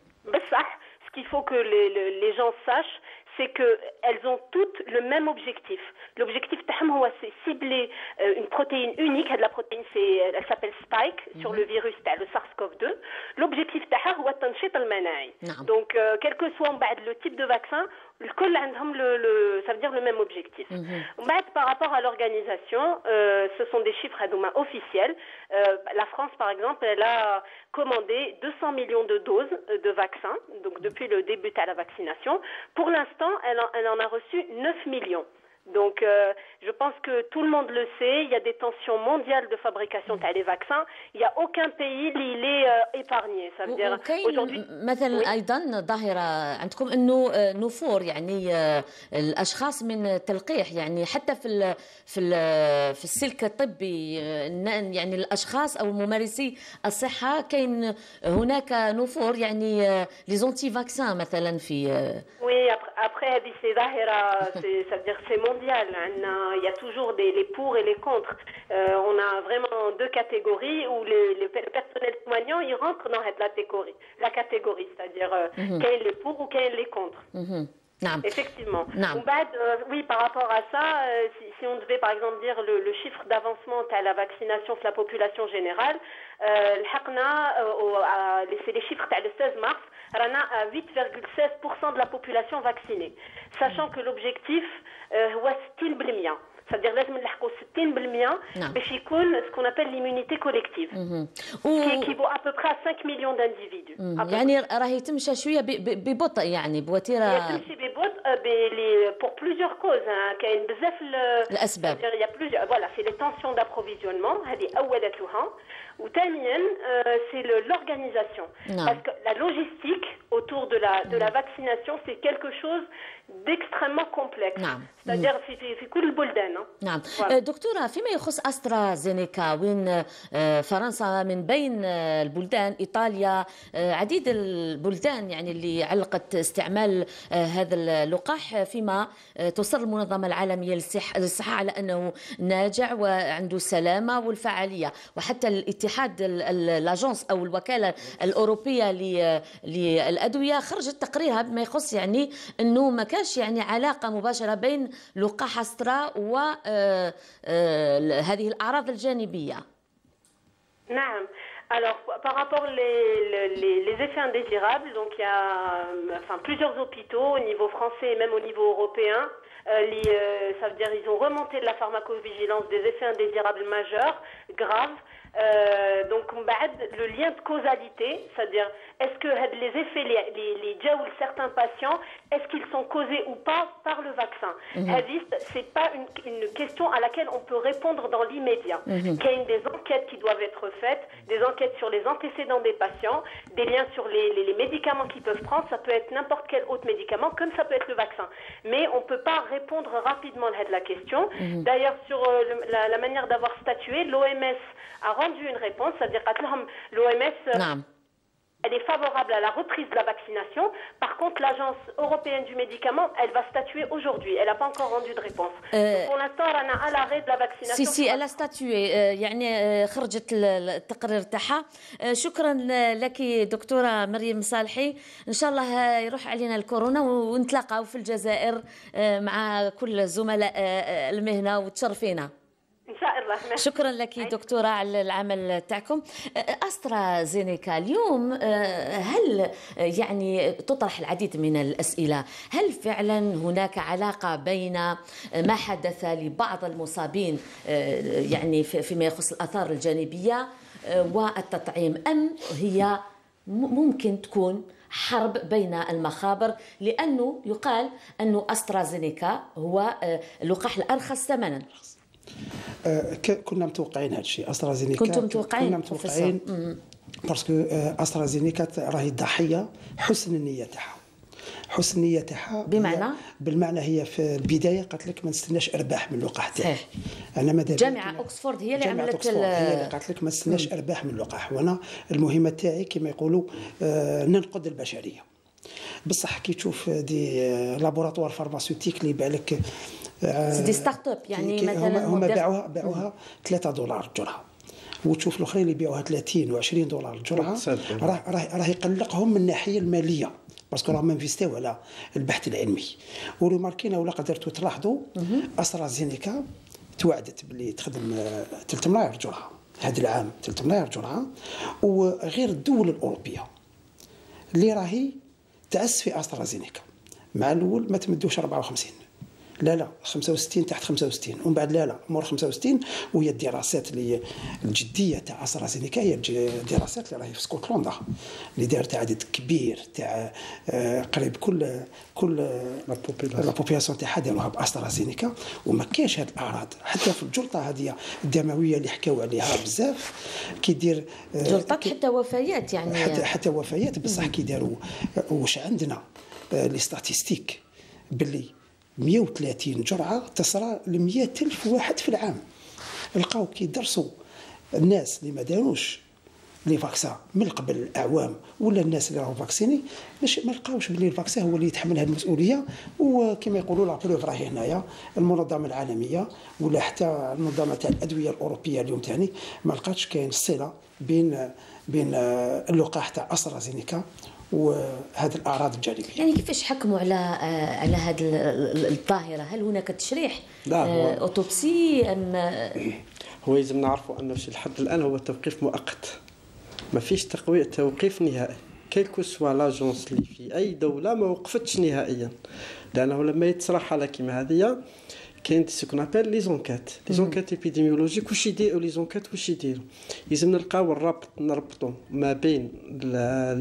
ça, ce qu'il faut que les, les, gens sachent, c'est qu'elles ont toutes le même objectif. L'objectif c'est cibler euh, une protéine unique. La protéine, elle s'appelle Spike sur le mhm. virus, le SARS-CoV-2. L'objectif c'est Donc, euh, quel que soit le type de vaccin, le, ça veut dire le même objectif. Mhm. Par rapport à l'organisation, euh, ce sont des chiffres officiels. la France, par exemple, elle a commandé 200 millions de doses de vaccins, donc depuis le début à la vaccination. Pour l'instant, elle, elle, en a reçu 9 millions. Donc, euh, je pense que tout le monde le sait. Il y a des tensions mondiales de fabrication des vaccins. Il n'y a aucun pays qui est euh, épargné. Ça veut dire aujourd'hui. مثلا أيضا ظاهرة عندكم إنه نفور يعني الأشخاص من التلقيح يعني حتى في ال في ال في السلك الطبي يعني الأشخاص أو ممارسي الصحة كاين هناك نفور يعني لي زونتي فاكسان مثلا في وي après, c'est-à-dire c'est mondial. Hein. Il y a toujours les pour et les contre. Euh, on a vraiment deux catégories où le personnel soignant, il rentre dans la catégorie, la catégorie c'est-à-dire euh, mhm. quel est les pour ou quel est les contre. Mhm. Effectivement. Non. Euh, oui, par rapport à ça, euh, si, on devait par exemple dire le, chiffre d'avancement à la vaccination de la population générale, euh, c'est les chiffres le 16 mars, on a 8,16% de la population vaccinée. Sachant que l'objectif, euh, c'est 60%. C'est-à-dire لازم نلحقوا 60% باش يكون ce qu'on appelle l'immunité collective qui équivaut à peu près à 5 millions d'individus. يعني راهي تمشى شويه ببطء يعني بوتيره تمشي ببطء pour plusieurs causes كاين بزاف الاسباب. Il y a plusieurs voilà, c'est les tensions d'approvisionnement هذه اولتها ou Taimien, euh, c'est l'organisation. Parce que la logistique autour de la, de la vaccination, c'est quelque chose d'extrêmement complexe. نعم. C'est-à-dire في في في كل البلدان. نعم. دكتورة فيما يخص أسترازينيكا وين فرنسا من بين البلدان إيطاليا عديد البلدان يعني اللي علقت استعمال هذا اللقاح فيما تصر المنظمة العالمية للصحة على أنه ناجع وعنده سلامة والفعالية وحتى الاتحاد الأجنس أو الوكالة الأوروبية للأدوية خرجت تقريرها بما يخص يعني أنه ما كانش يعني علاقة مباشرة بين لقاح أسترا وهذه الأعراض الجانبية نعم Alors, par rapport les, les, les, effets indésirables, donc il y a enfin, plusieurs hôpitaux au niveau français et même au niveau européen. Euh, les, euh, ça veut dire ils ont remonté de la pharmacovigilance des effets indésirables majeurs, graves. euh, donc, le lien de causalité, c'est-à-dire est-ce que les effets, les, les, certains patients, est-ce qu'ils sont causés ou pas par le vaccin mm -hmm. c'est pas une, une, question à laquelle on peut répondre dans l'immédiat. Mm -hmm. Il y a une, des enquêtes qui doivent être faites, des enquêtes sur les antécédents des patients, des liens sur les, les, les médicaments qu'ils peuvent prendre, ça peut être n'importe quel autre médicament, comme ça peut être le vaccin. Mais on ne peut pas répondre rapidement à la question. -hmm. D'ailleurs, sur euh, le, la, la, manière d'avoir statué, l'OMS a rendu une réponse, c'est-à-dire que l'OMS... Elle est favorable à la reprise de la vaccination. Par contre, l'Agence européenne du médicament, elle va statuer aujourd'hui. Elle n'a pas encore rendu de réponse. Euh pour l'instant, on a à l'arrêt de la vaccination. Si, si, elle a statué. يعني خرجت التقرير تاعها. شكرا لك دكتورة مريم صالحي. إن شاء الله يروح علينا الكورونا ونتلاقاو في الجزائر مع كل زملاء المهنة وتشرفينا. شكرا لك دكتورة على العمل تاعكم. أسترازينيكا اليوم هل يعني تطرح العديد من الأسئلة هل فعلا هناك علاقة بين ما حدث لبعض المصابين يعني فيما يخص الأثار الجانبية والتطعيم أم هي ممكن تكون حرب بين المخابر؟ لأنه يقال انه أسترازينيكا هو اللقاح الأرخص ثمنا. آه كنا متوقعين هذا الشيء. أسترازينيكا كنتم متوقعين كنا متوقعين parce que أسترازينيكا راهي ضحيه حسن النيه تاعها حسن النيه تاعها بمعنى؟ بالمعنى هي في البداية قالت لك ما نستناش أرباح من اللقاح تاعي أنا ماذا جامعة اوكسفورد هي اللي عملت هي اللي قالت لك ما نستناش أرباح من اللقاح وأنا المهمة تاعي كما يقولوا آه ننقذ البشرية. بصح كي تشوف des laboratoires pharmaceutiques اللي يبيع لك c'est des start-up يعني مثلا هما باعوها باعوها 3 دولار الجرعة. وتشوف الأخرين اللي يبيعوها 30 و20 دولار الجرعة راه راه راه يقلقهم من الناحية المالية parce que راهم investi و على البحث العلمي. و remarquينا ولا قدرتوا تلاحظوا استرازينيكا توعدت باللي تخدم 3 ملاير جرعه هذا العام 3 ملاير جرعه وغير الدول الأوروبية اللي راهي تعس في استرازينيكا مع الأول ما تمدوش 54 لا لا 65 تحت 65 ومن بعد لا لا مور 65 وهي الدراسات اللي الجدية تاع استرازينيكا هي الدراسات اللي راهي في اسكتلندا اللي دارت عدد كبير تاع آه، قريب كل كل la population تاعها داروها باسترازينيكا وما كاينش هاد الأعراض. حتى في الجلطة هذه الدموية اللي حكاو عليها بزاف كيدير آه، جلطات حتى وفيات يعني. حتى حتى وفيات بصح كي داروا واش عندنا les statistiques باللي 130 جرعة تصرى ل 100 ألف واحد في العام. لقاو كيدرسوا الناس اللي ما داروش les vaccins من قبل اعوام ولا الناس اللي راهو vaccinés باش ما لقاوش بلي ال vaccin هو اللي يتحمل هذه المسؤولية وكما يقولوا لا بروف راهي هنايا المنظمة العالمية ولا حتى المنظمة تاع الأدوية الأوروبية اليوم تاني ما لقاتش كاين صلة بين بين اللقاح تاع أسترازينيكا وهذه الأعراض الجانبية. يعني كيفاش حكموا على على هذه الظاهرة؟ هل هناك تشريح؟ لا هو آه، أوتوبسي أم هو لازم نعرفوا انه في الحد الآن هو توقيف مؤقت. ما فيش تقوي توقيف نهائي. quelle que soit l'agence اللي في أي دولة ما وقفتش نهائيا. لأنه لما يتصرح حاله كيما هذه كاين ce qu'on appelle les enquêtes les enquêtes épidémiologiques واش يديروا les enquêtes واش يديروا؟ لازم نلقاو الربط نربطوا ما بين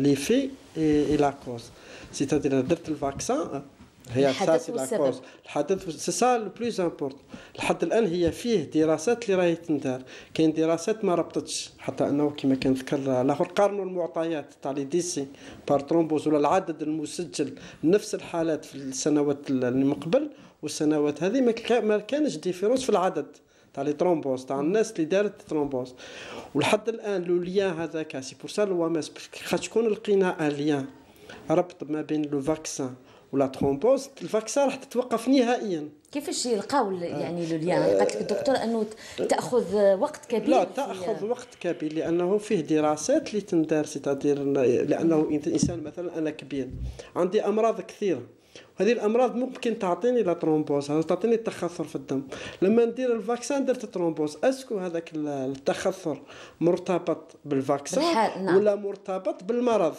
l'effet et la cause. c'est-à-dire درت ال vaccin هي ça c'est la cause. الحدث c'est ça le plus important لحد الآن هي فيه دراسات اللي راهي تندار. كاين دراسات ما ربطتش. حتى أنه كما كان ذكر الآخر قارنوا المعطيات تاع les décès par thrombose ولا العدد المسجل نفس الحالات في السنوات اللي من قبل والسنوات هذه ما كانش différence في العدد. تاع les thromboses تاع الناس اللي دارت thrombose. ولحد الآن le lien هذاك c'est pour ça l'OMS خاطر شكون لقينا un lien ربط ما بين le vaccin و la thrombose. ال vaccin راح تتوقف نهائيا. كيفاش يلقاو يعني le lien؟ قالت لك الدكتور أنه تأخذ وقت كبير لا تأخذ وقت كبير لأنه فيه دراسات اللي تندار c'est-à-dire لأنه الانسان مثلا أنا كبير عندي أمراض كثيرة. هذه الأمراض ممكن تعطيني la thrombose تعطيني تخثر في الدم. لما ندير ال vaccin درت thrombose. est-ce que هذاك التخثر مرتبط بال vaccin نعم. ولا مرتبط بالمرض؟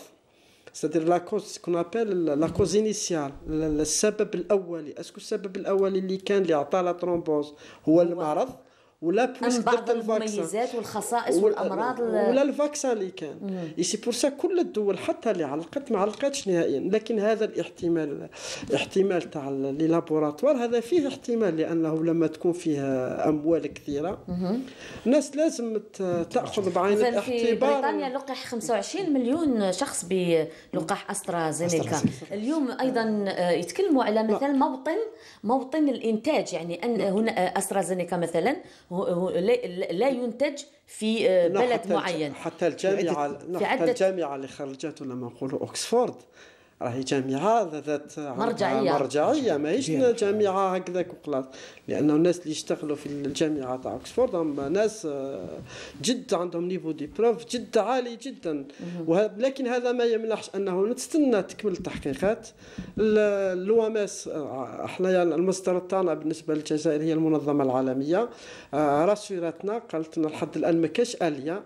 c'est-à-dire la cause qu'on appelle la cause initiale السبب الأولي. est-ce que السبب الأولي اللي كان اللي عطى la thrombose هو المرض؟ ولا plus بعض المميزات والخصائص والأمراض ولا ال vaccin اللي كان. c'est pour ça كل الدول حتى اللي علقت ما علقتش نهائيا. لكن هذا الاحتمال الاحتمال تاع les laboratoires هذا فيه احتمال لأنه لما تكون فيه أموال كثيرة الناس لازم تأخذ بعين الاعتبار في بريطانيا لقح 25 مليون شخص بلقاح أسترازينيكا. اليوم أيضا آه، يتكلموا على مثلا موطن موطن الإنتاج يعني أن هنا أسترازينيكا مثلا. لا ينتج في آه، بلد معين. حتى الجامعة في حتى الجامعة اللي خرجت لما نقولوا اوكسفورد راهي جامعة ذات مرجعية. مرجعية. ماهيش جامعة. هكذاك وخلاص لأنه الناس اللي يشتغلوا في الجامعة تاع اوكسفورد هم ناس آه، جد عندهم niveau des profs جد عالي جدا. لكن هذا ما يمنحش أنه نستنى تكمل التحقيقات. l'OMS إحنا المصدر تاعنا بالنسبة للجزائر هي المنظمة العالمية. آه، rassure تنا قالت لنا لحد الآن ما كاش alerte.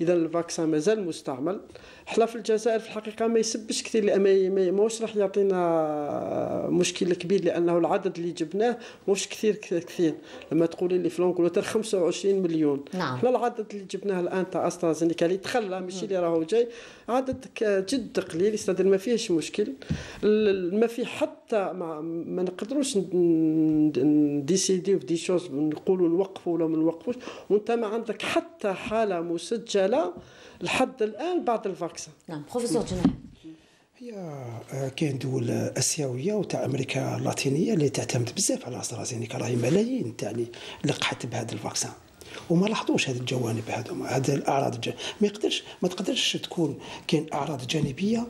اذا ال vaccin مازال مستعمل. حنا في الجزائر في الحقيقة ما يسبش كثير لأن ماهوش راح يعطينا مشكل كبير لأنه العدد اللي جبناه مش كثير كثير لما تقولي لي في l'Angleterre 25 مليون. نعم. حنا العدد اللي جبناه الآن تاع استرازينيكا اللي تخلى ماشي اللي راهو جاي عدد جد قليل c'est-à-dire ما فيهش مشكل. ما في حتى ما, ما نقدروش ن décider و في des choses نقولوا نوقفوا ولا ما نوقفوش. وأنت ما عندك حتى حالة مسجلة لحد الآن بعد ال vaccin نعم بروفيسور جناح. هي آه، كاين دول آسيوية وتاع أمريكا اللاتينية اللي تعتمد بزاف على أسترازينيكا. راهي ملايين تاع اللي لقحت بهذا ال vaccin وما لاحظوش هذه الجوانب هذوما هذه الأعراض الجانبية. ما يقدرش ما تقدرش تكون كاين أعراض جانبية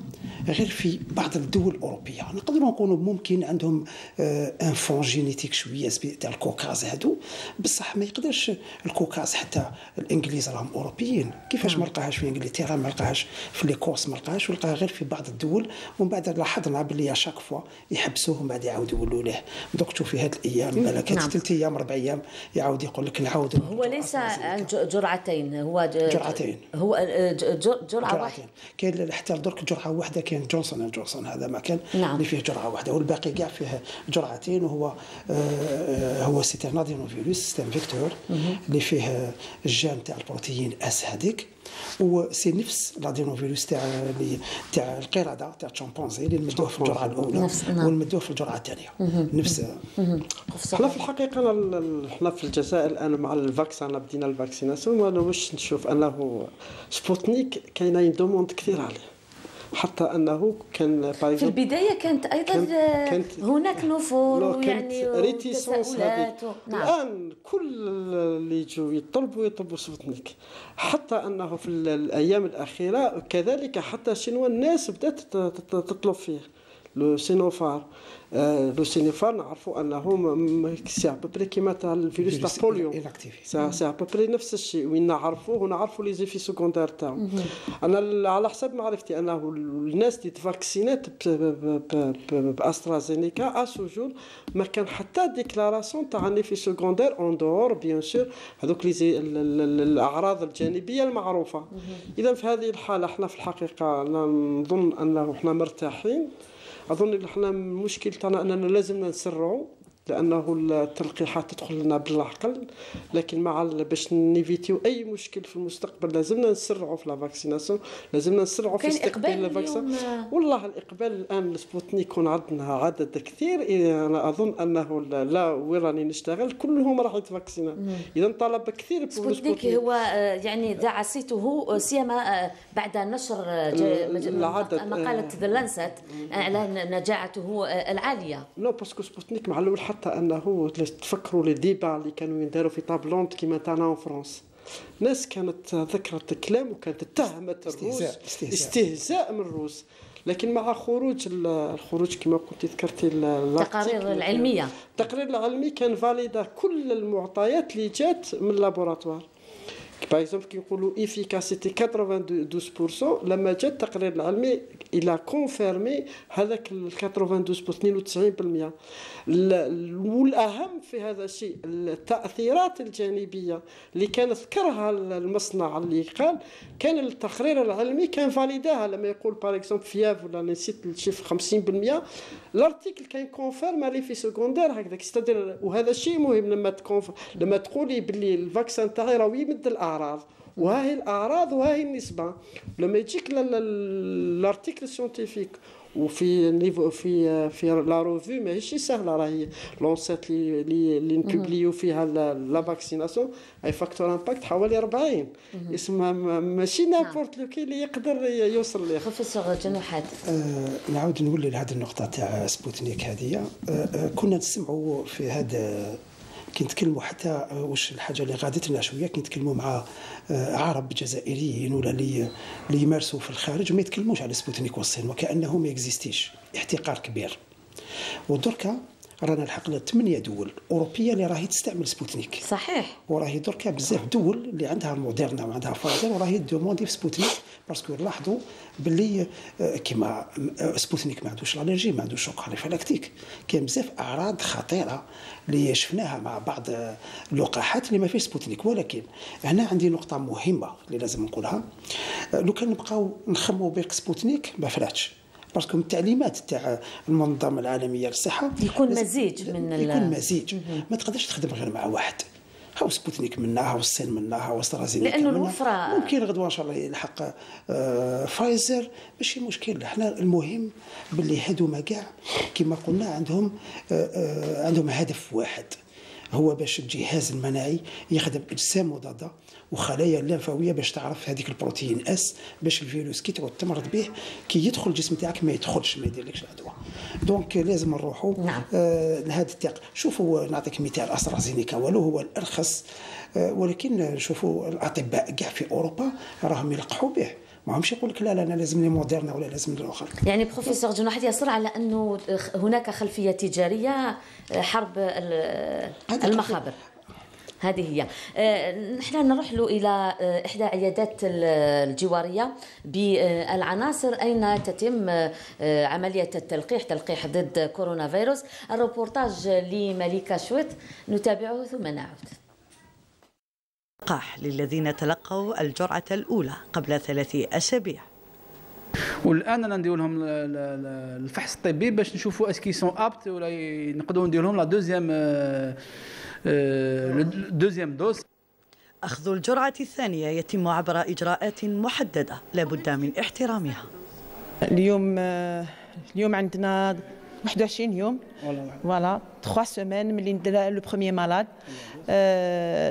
غير في بعض الدول الأوروبية. نقدروا نقولوا ممكن عندهم آه، génétique شوية تاع ال caucase هادو. بصح ما يقدرش ال caucase حتى الإنجليز راهم أوروبيين. كيفاش ما لقاهاش في إنجلترا ما لقاهاش في l'Écosse ما لقاهاش ولقاها غير في بعض الدول. ومن بعد لاحظنا باللي chaque fois يحبسوه ومن بعد يعاودوا يقولوا له دوك تشوفي هذه الأيام بالك نعم. ثلاث أيام أربع أيام يعاود يقول لك نعاود هو ليس جرعتين هو جرعتين. هو جرعة جرعتين. واحدة كاين حتى درك جرعة واحدة كاين جونسون أند جونسون. هذا ما كان نعم. اللي فيه جرعة واحدة. والباقي كاع فيه جرعتين وهو آه، هو c'est un adénovirus système vecteur اللي فيه ال gène تاع ال protéine S هذيك. و c'est نفس l'adénovirus تاع تاع القرده تاع الشمبانزي اللي نمدوه في الجرعه الاولى نعم. ونمدوه في الجرعه الثانية نفس إحنا في الحقيقة إحنا في الجزائر الان مع ال vaccin بدينا ال vaccination ما نوش نشوف انه سبوتنيك كاينة demande كثير عليه حتى أنه كان في البداية كانت أيضا كانت- كانت- هناك نفور يعني réticence نعم. الآن كل اللي يجوا يطلبوا يطلبوا سبوتنيك. حتى أنه في ال- الأيام الأخيرة كذلك حتى شنو الناس بدأت تطلب فيه. le Sinopharm le Sinopharm نعرفوا انه c'est à peu près كيما تاع الفيروس تاع فيروس polio. c'est à peu près نفس الشيء وين نعرفوه ونعرفوا les effets secondaires تاعو أنا على حسب معرفتي انه الناس اللي تفاكسينات باسترازينيكا à ce jour ما كان حتى déclaration تاع un effet secondaire en dehors bien sûr هذوك لي الاعراض الجانبيه المعروفه اذا في هذه الحالة إحنا في الحقيقة نظن انه إحنا مرتاحين. أظن إحنا المشكل تاعنا أننا لازم نسرعوا. لأنه التلقيحات تدخل لنا بالعقل لكن مع باش نيفيتيو أي مشكل في المستقبل لازمنا نسرعوا في la vaccination لازمنا نسرعوا في استقبال اليوم؟ والله الإقبال الآن السبوتنيك يكون عندنا عدد كثير إيه، أنا أظن أنه لا- لا وين راني نشتغل؟ كلهم راح يتفاكسينا. إذا طلب كثير سبوتنيك هو آه، يعني ذاع صيته آه، سيما آه، بعد نشر مقالة The Lancet اعلان نجاعته العالية. non parce que سبوتنيك مع الأول حتى انه تفكروا les débats اللي كانوا يداروا في table ronde كيما تاعنا en France ناس كانت ذكرت كلام وكانت اتهمت الروس استهزاء- استهزاء. استهزاء من الروس لكن مع خروج ال- الخروج كما كنت ذكرتي ال- التقارير العلمية. التقرير العلمي كان validé كل المعطيات اللي جات من ال laboratoire par exemple كي نقولوا efficacité 92% لما جا التقرير العلمي il a confirmé هذاك ال 92 92% ال- ال- والاهم في هذا الشيء التاثيرات الجانبيه اللي كان ذكرها المصنع اللي قال كان التقرير العلمي كان فاليداها لما يقول par exemple fièvre ولا نسيت le chiffre 50% ال article كان confirmé عليه effet secondaire هكذاك c'est-à-dire وهذا الشيء مهم لما تكونف لما تقولي باللي ال vaccin تاعي راه يمد الأعراض. وهاي الأعراض وهاي النسبة. لما يجيك ل- ل- ال article scientifique وفي niveau في في la revue ماهيش سهلة راهي Lancet اللي اللي اللي نبوبليو فيها la- vaccination et facteur impact حوالي 40 اسمها ماشي n'importe lequel اللي يقدر يوصل ليه بروفيسور جنوحات. آه، نعاود نولي لهذه النقطة تاع سبوتنيك هذه آه، آه، كنا نسمعوا في هذا كي نتكلموا حتى آه، واش الحاجة اللي غادتنا شوية كي نتكلموا مع آه، عرب جزائريين ولا اللي اللي يمارسوا في الخارج ما يتكلموش على سبوتنيك والصين وكأنه ما يكزيستيش. احتقار كبير. ودركا رانا لحقنا ثمانية دول أوروبية اللي راهي تستعمل سبوتنيك. صحيح. وراهي دركا بزاف دول اللي عندها موديرنا وعندها فايزر وراهي demander في سبوتنيك parce que لاحظوا باللي آه، كيما آه، سبوتنيك ما عندوش ال allergie ما عندوش choc anaphylactique كاين بزاف أعراض خطيرة اللي شفناها مع بعض آه، اللقاحات اللي ما فيش سبوتنيك. ولكن هنا عندي نقطة مهمة اللي لازم نقولها. آه، لو كان نبقاو نخمو بك سبوتنيك ما فلاتش. parce que التعليمات تاع المنظمة العالمية للصحة يكون مزيج من يكون مزيج. ما تقدرش تخدم غير مع واحد. هاو سبوتنيك منا هاو الصين منا هاو استرازينيكا لأنه منا. الوفرة- ممكن غدوة إن شاء الله يلحق آه، فايزر. ماشي مشكل. إحنا المهم باللي هادوما كاع كما قلنا عندهم آه، آه، عندهم هدف واحد. هو باش الجهاز المناعي يخدم أجسام مضادة وخلايا الليمفاوية باش تعرف هذيك البروتين S باش الفيروس كي تعود تمرض به كي يدخل الجسم تاعك ما يدخلش ما يديرلكش العدوى donc لازم نروحوا نعم. آه، لهذا التق. شوفوا نعطيك مثال أسترازينيكا ولو هو الأرخص آه، ولكن شوفوا الأطباء كاع في أوروبا راهم يلقحوا به. ما همش يقول لك لا لا أنا لازمني موديرنا ولا لازمني الآخر. يعني بروفيسور جنوحات يصر على أنه هناك خلفية تجارية حرب ال- هذه المخابر. هذه هي. آه، نحن نروح له إلى آه، إحدى عيادات ال- الجوارية بالعناصر. أين تتم آه، عملية التلقيح تلقيح ضد كورونا فيروس؟ الروبورتاج لمليكة شويت. نتابعه ثم نعود. اللقاح للذين تلقوا الجرعة الأولى قبل ثلاث أسابيع. والآن أنا ندير لهم الفحص الطبي باش نشوفوا est-ce qu'ils sont aptes ولا نقدروا ندير لهم la deuxième deuxième dose. أخذ الجرعة الثانية يتم عبر إجراءات محددة لابد من احترامها. اليوم اليوم عندنا 21 يوم. voilà 3 semaines ملي ندير le premier malade.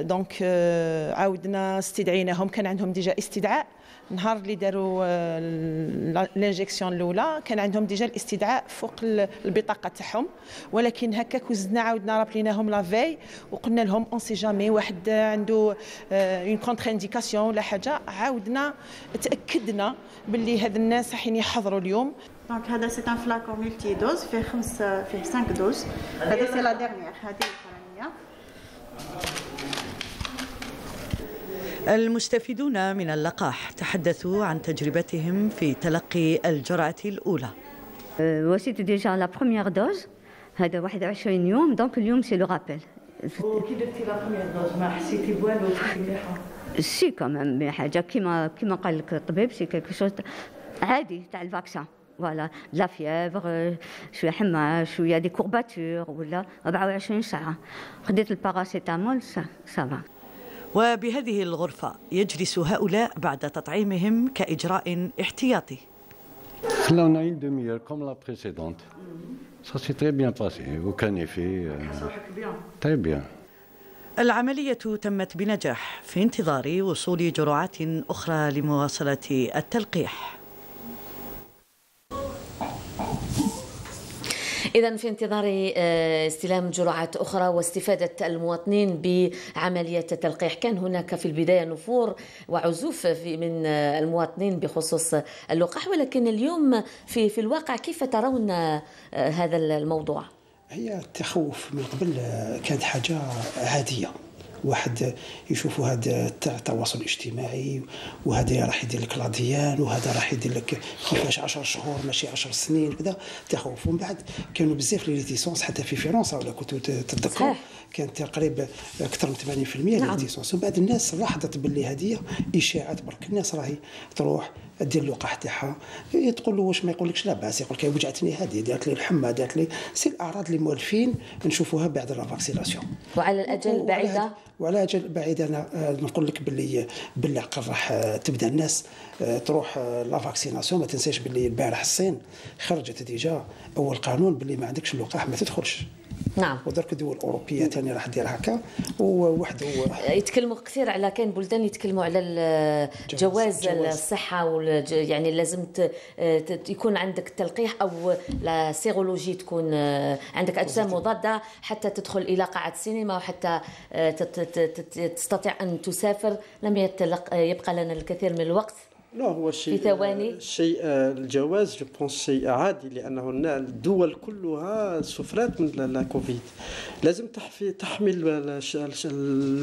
donc عاودنا استدعيناهم. كان عندهم déjà استدعاء. نهار اللي داروا l'injection الأولى كان عندهم déjà الاستدعاء فوق البطاقة تاعهم. ولكن هكاك وزدنا عاودنا رابليناهم la veille وقلنا لهم on sait jamais واحد عنده une contre-indication ولا حاجة. عاودنا تأكدنا باللي هاد الناس راحين يحضروا اليوم. donc هذا c'est un flacon multidose فيه خمس فيه 5 doses هذه c'est la dernière هذه الفلانية. المستفيدون من اللقاح. تحدثوا عن تجربتهم في تلقي الجرعة الأولى. و c'était déjà la première dose هذا 21 يوم. donc اليوم c'est le rappel وكي درتي la première dose ما حسيتي بوالو مليحه c'est كمان حاجة كيما كيما قال لك الطبيب c'est quelque chose عادي تاع ال vaccin voilà la fièvre شوية حمى شوية des courbatures ولا 24 ساعه خديت الباراسيتامول ça va وبهذه الغرفة يجلس هؤلاء بعد تطعيمهم كإجراء احتياطي. خلونا une demi-heure comme la précédente. Ça s'est très bien passé. Aucun effet. Très bien. العملية تمت بنجاح في انتظار وصول جرعات أخرى لمواصلة التلقيح. إذا في انتظار استلام جرعات أخرى واستفادة المواطنين بعملية التلقيح كان هناك في البداية نفور وعزوف من المواطنين بخصوص اللقاح ولكن اليوم في في الواقع كيف ترون هذا الموضوع؟ هي التخوف من قبل كانت حاجة عادية واحد يشوفوا هذا التواصل الاجتماعي وهذا راح يدير لك l'ADN وهذا راح يدير لك كيفاش 10 شهور ماشي 10 سنين كذا تخوف ومن بعد كانوا بزاف les réticences حتى في فرنسا ولا كنتوا تتذكروا كانت تقريبا أكثر من 80% نعم. réticences. ومن بعد الناس لاحظت باللي هذه إشاعات برك الناس راهي تروح دير اللقاح تاعها. تقول له واش ما يقولكش؟ لا باس. يقول لك وجعتني هذه دارت لي الحمى دارت لي c'est الأعراض اللي مولفين نشوفوها بعد la vaccination وعلى الأجل البعيده وعلى أجل بعيد أنا نقول لك باللي بالعقل راح تبدأ الناس تروح la vaccination ما تنساش باللي البارح الصين خرجت déjà أول قانون باللي ما عندكش اللقاح ما تدخلش. نعم. ودرك دول أوروبية ثاني راح دير هكا وواحد يتكلموا كثير على كاين بلدان يتكلموا على جواز الصحة يعني لازم يكون عندك تلقيح أو la sérologie تكون عندك أجسام مضادة حتى تدخل إلى قاعة السينما وحتى تستطيع أن تسافر. لم يبقى لنا الكثير من الوقت. لا هو شيء في ثواني. شيء الجواز je pense شيء عادي لأنه الدول كلها سفرات من الكوفيد لازم تحفي تحمي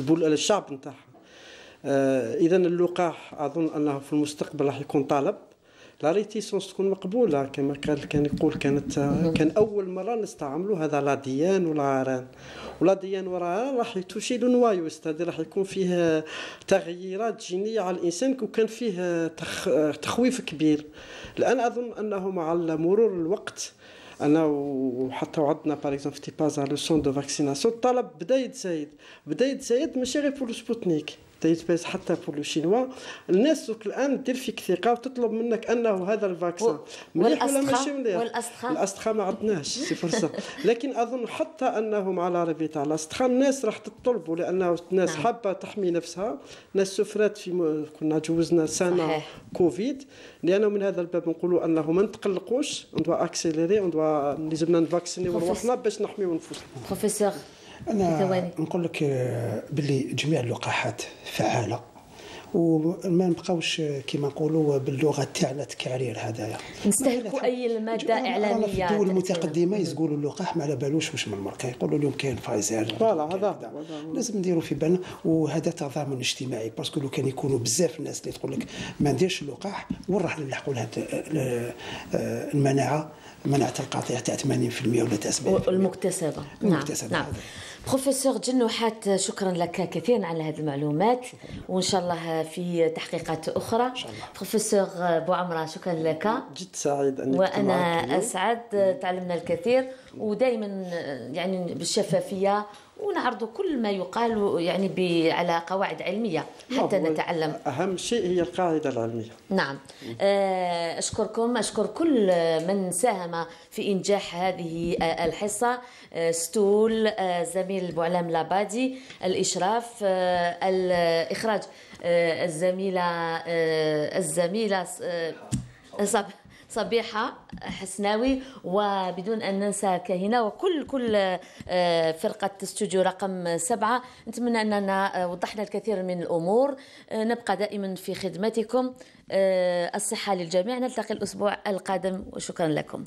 الشعب نتاعها. اذا اللقاح أظن أنه في المستقبل راح يكون طالب. la réticence تكون مقبولة كما قال كان يقول كانت كان أول مرة نستعملوا هذا l'ADN ولا ARN. ولا l'ADN ولا راح toucher le noyau c'est-à-dire راح يكون فيه تغييرات جينية على الإنسان وكان فيه تخويف كبير. الآن أظن أنه مع مرور الوقت أنا وحتى وعدنا باغ اكزومبل في تيبازا لو سون دو فاكسيناسيون الطلب بدأ يتزايد. بدأ يتزايد ماشي غير بور سبوتنيك تيتباس حتى بور لو شينوا. الناس دوك الآن دير فيك ثقة وتطلب منك أنه هذا الفاكسان مليح ولا ماشي مليح؟ الاستخا ما عندناش سي فرصة. لكن أظن حتى انه مع العربي تاع الاستخا الناس راح تطلبوا لأنه الناس نعم. حابة تحمي نفسها. ناس سفرات في م... كنا جوزنا سنه صحيح. كوفيد. لأنه من هذا الباب نقولوا أنه ما نتقلقوش on doit accélérer on doit لازمنا نفاكسينيو روحنا باش نحميو نفوسنا. بروفيسور أنا نقول لك باللي جميع اللقاحات فعالة. وما نبقاوش كما نقولوا باللغة تاعنا تكعرير هذايا. نستهلكوا أي مادة اعلاميه في الدول المتقدمة يقولوا اللقاح ما على بالوش واش من الماركه يقولوا لهم كاين فايزر voilà هذا لازم نديروا في بالنا. وهذا تضامن اجتماعي parce que لو كان يكونوا بزاف الناس اللي تقول لك ما نديرش اللقاح وين راح نلحقوا لها المناعة مناعة القطيع تاع 80% ولا تاع 70% المكتسبة. المكتسبة نعم. بروفيسور جنوحات شكرا لك كثيرا على هذه المعلومات وإن شاء الله في تحقيقات أخرى. إن شاء الله. بروفيسور بوعمره شكرا لك. جد سعيد أني وأنا أسعد تعلمنا الكثير. ودائما يعني بالشفافية ونعرض كل ما يقال يعني على قواعد علمية حتى نتعلم. أهم شيء هي القاعدة العلمية. نعم. آه، أشكركم أشكر كل من ساهم في إنجاح هذه آه، الحصة. آه، ستول زميل بوعلام لابادي الإشراف الإخراج الزميلة الزميلة صبيحة حسناوي وبدون أن ننسى كاهنة وكل كل آه، فرقة استوديو رقم سبعة. نتمنى أننا وضحنا الكثير من الأمور. آه، نبقى دائما في خدمتكم. آه، الصحة للجميع. نلتقي الأسبوع القادم وشكرا لكم.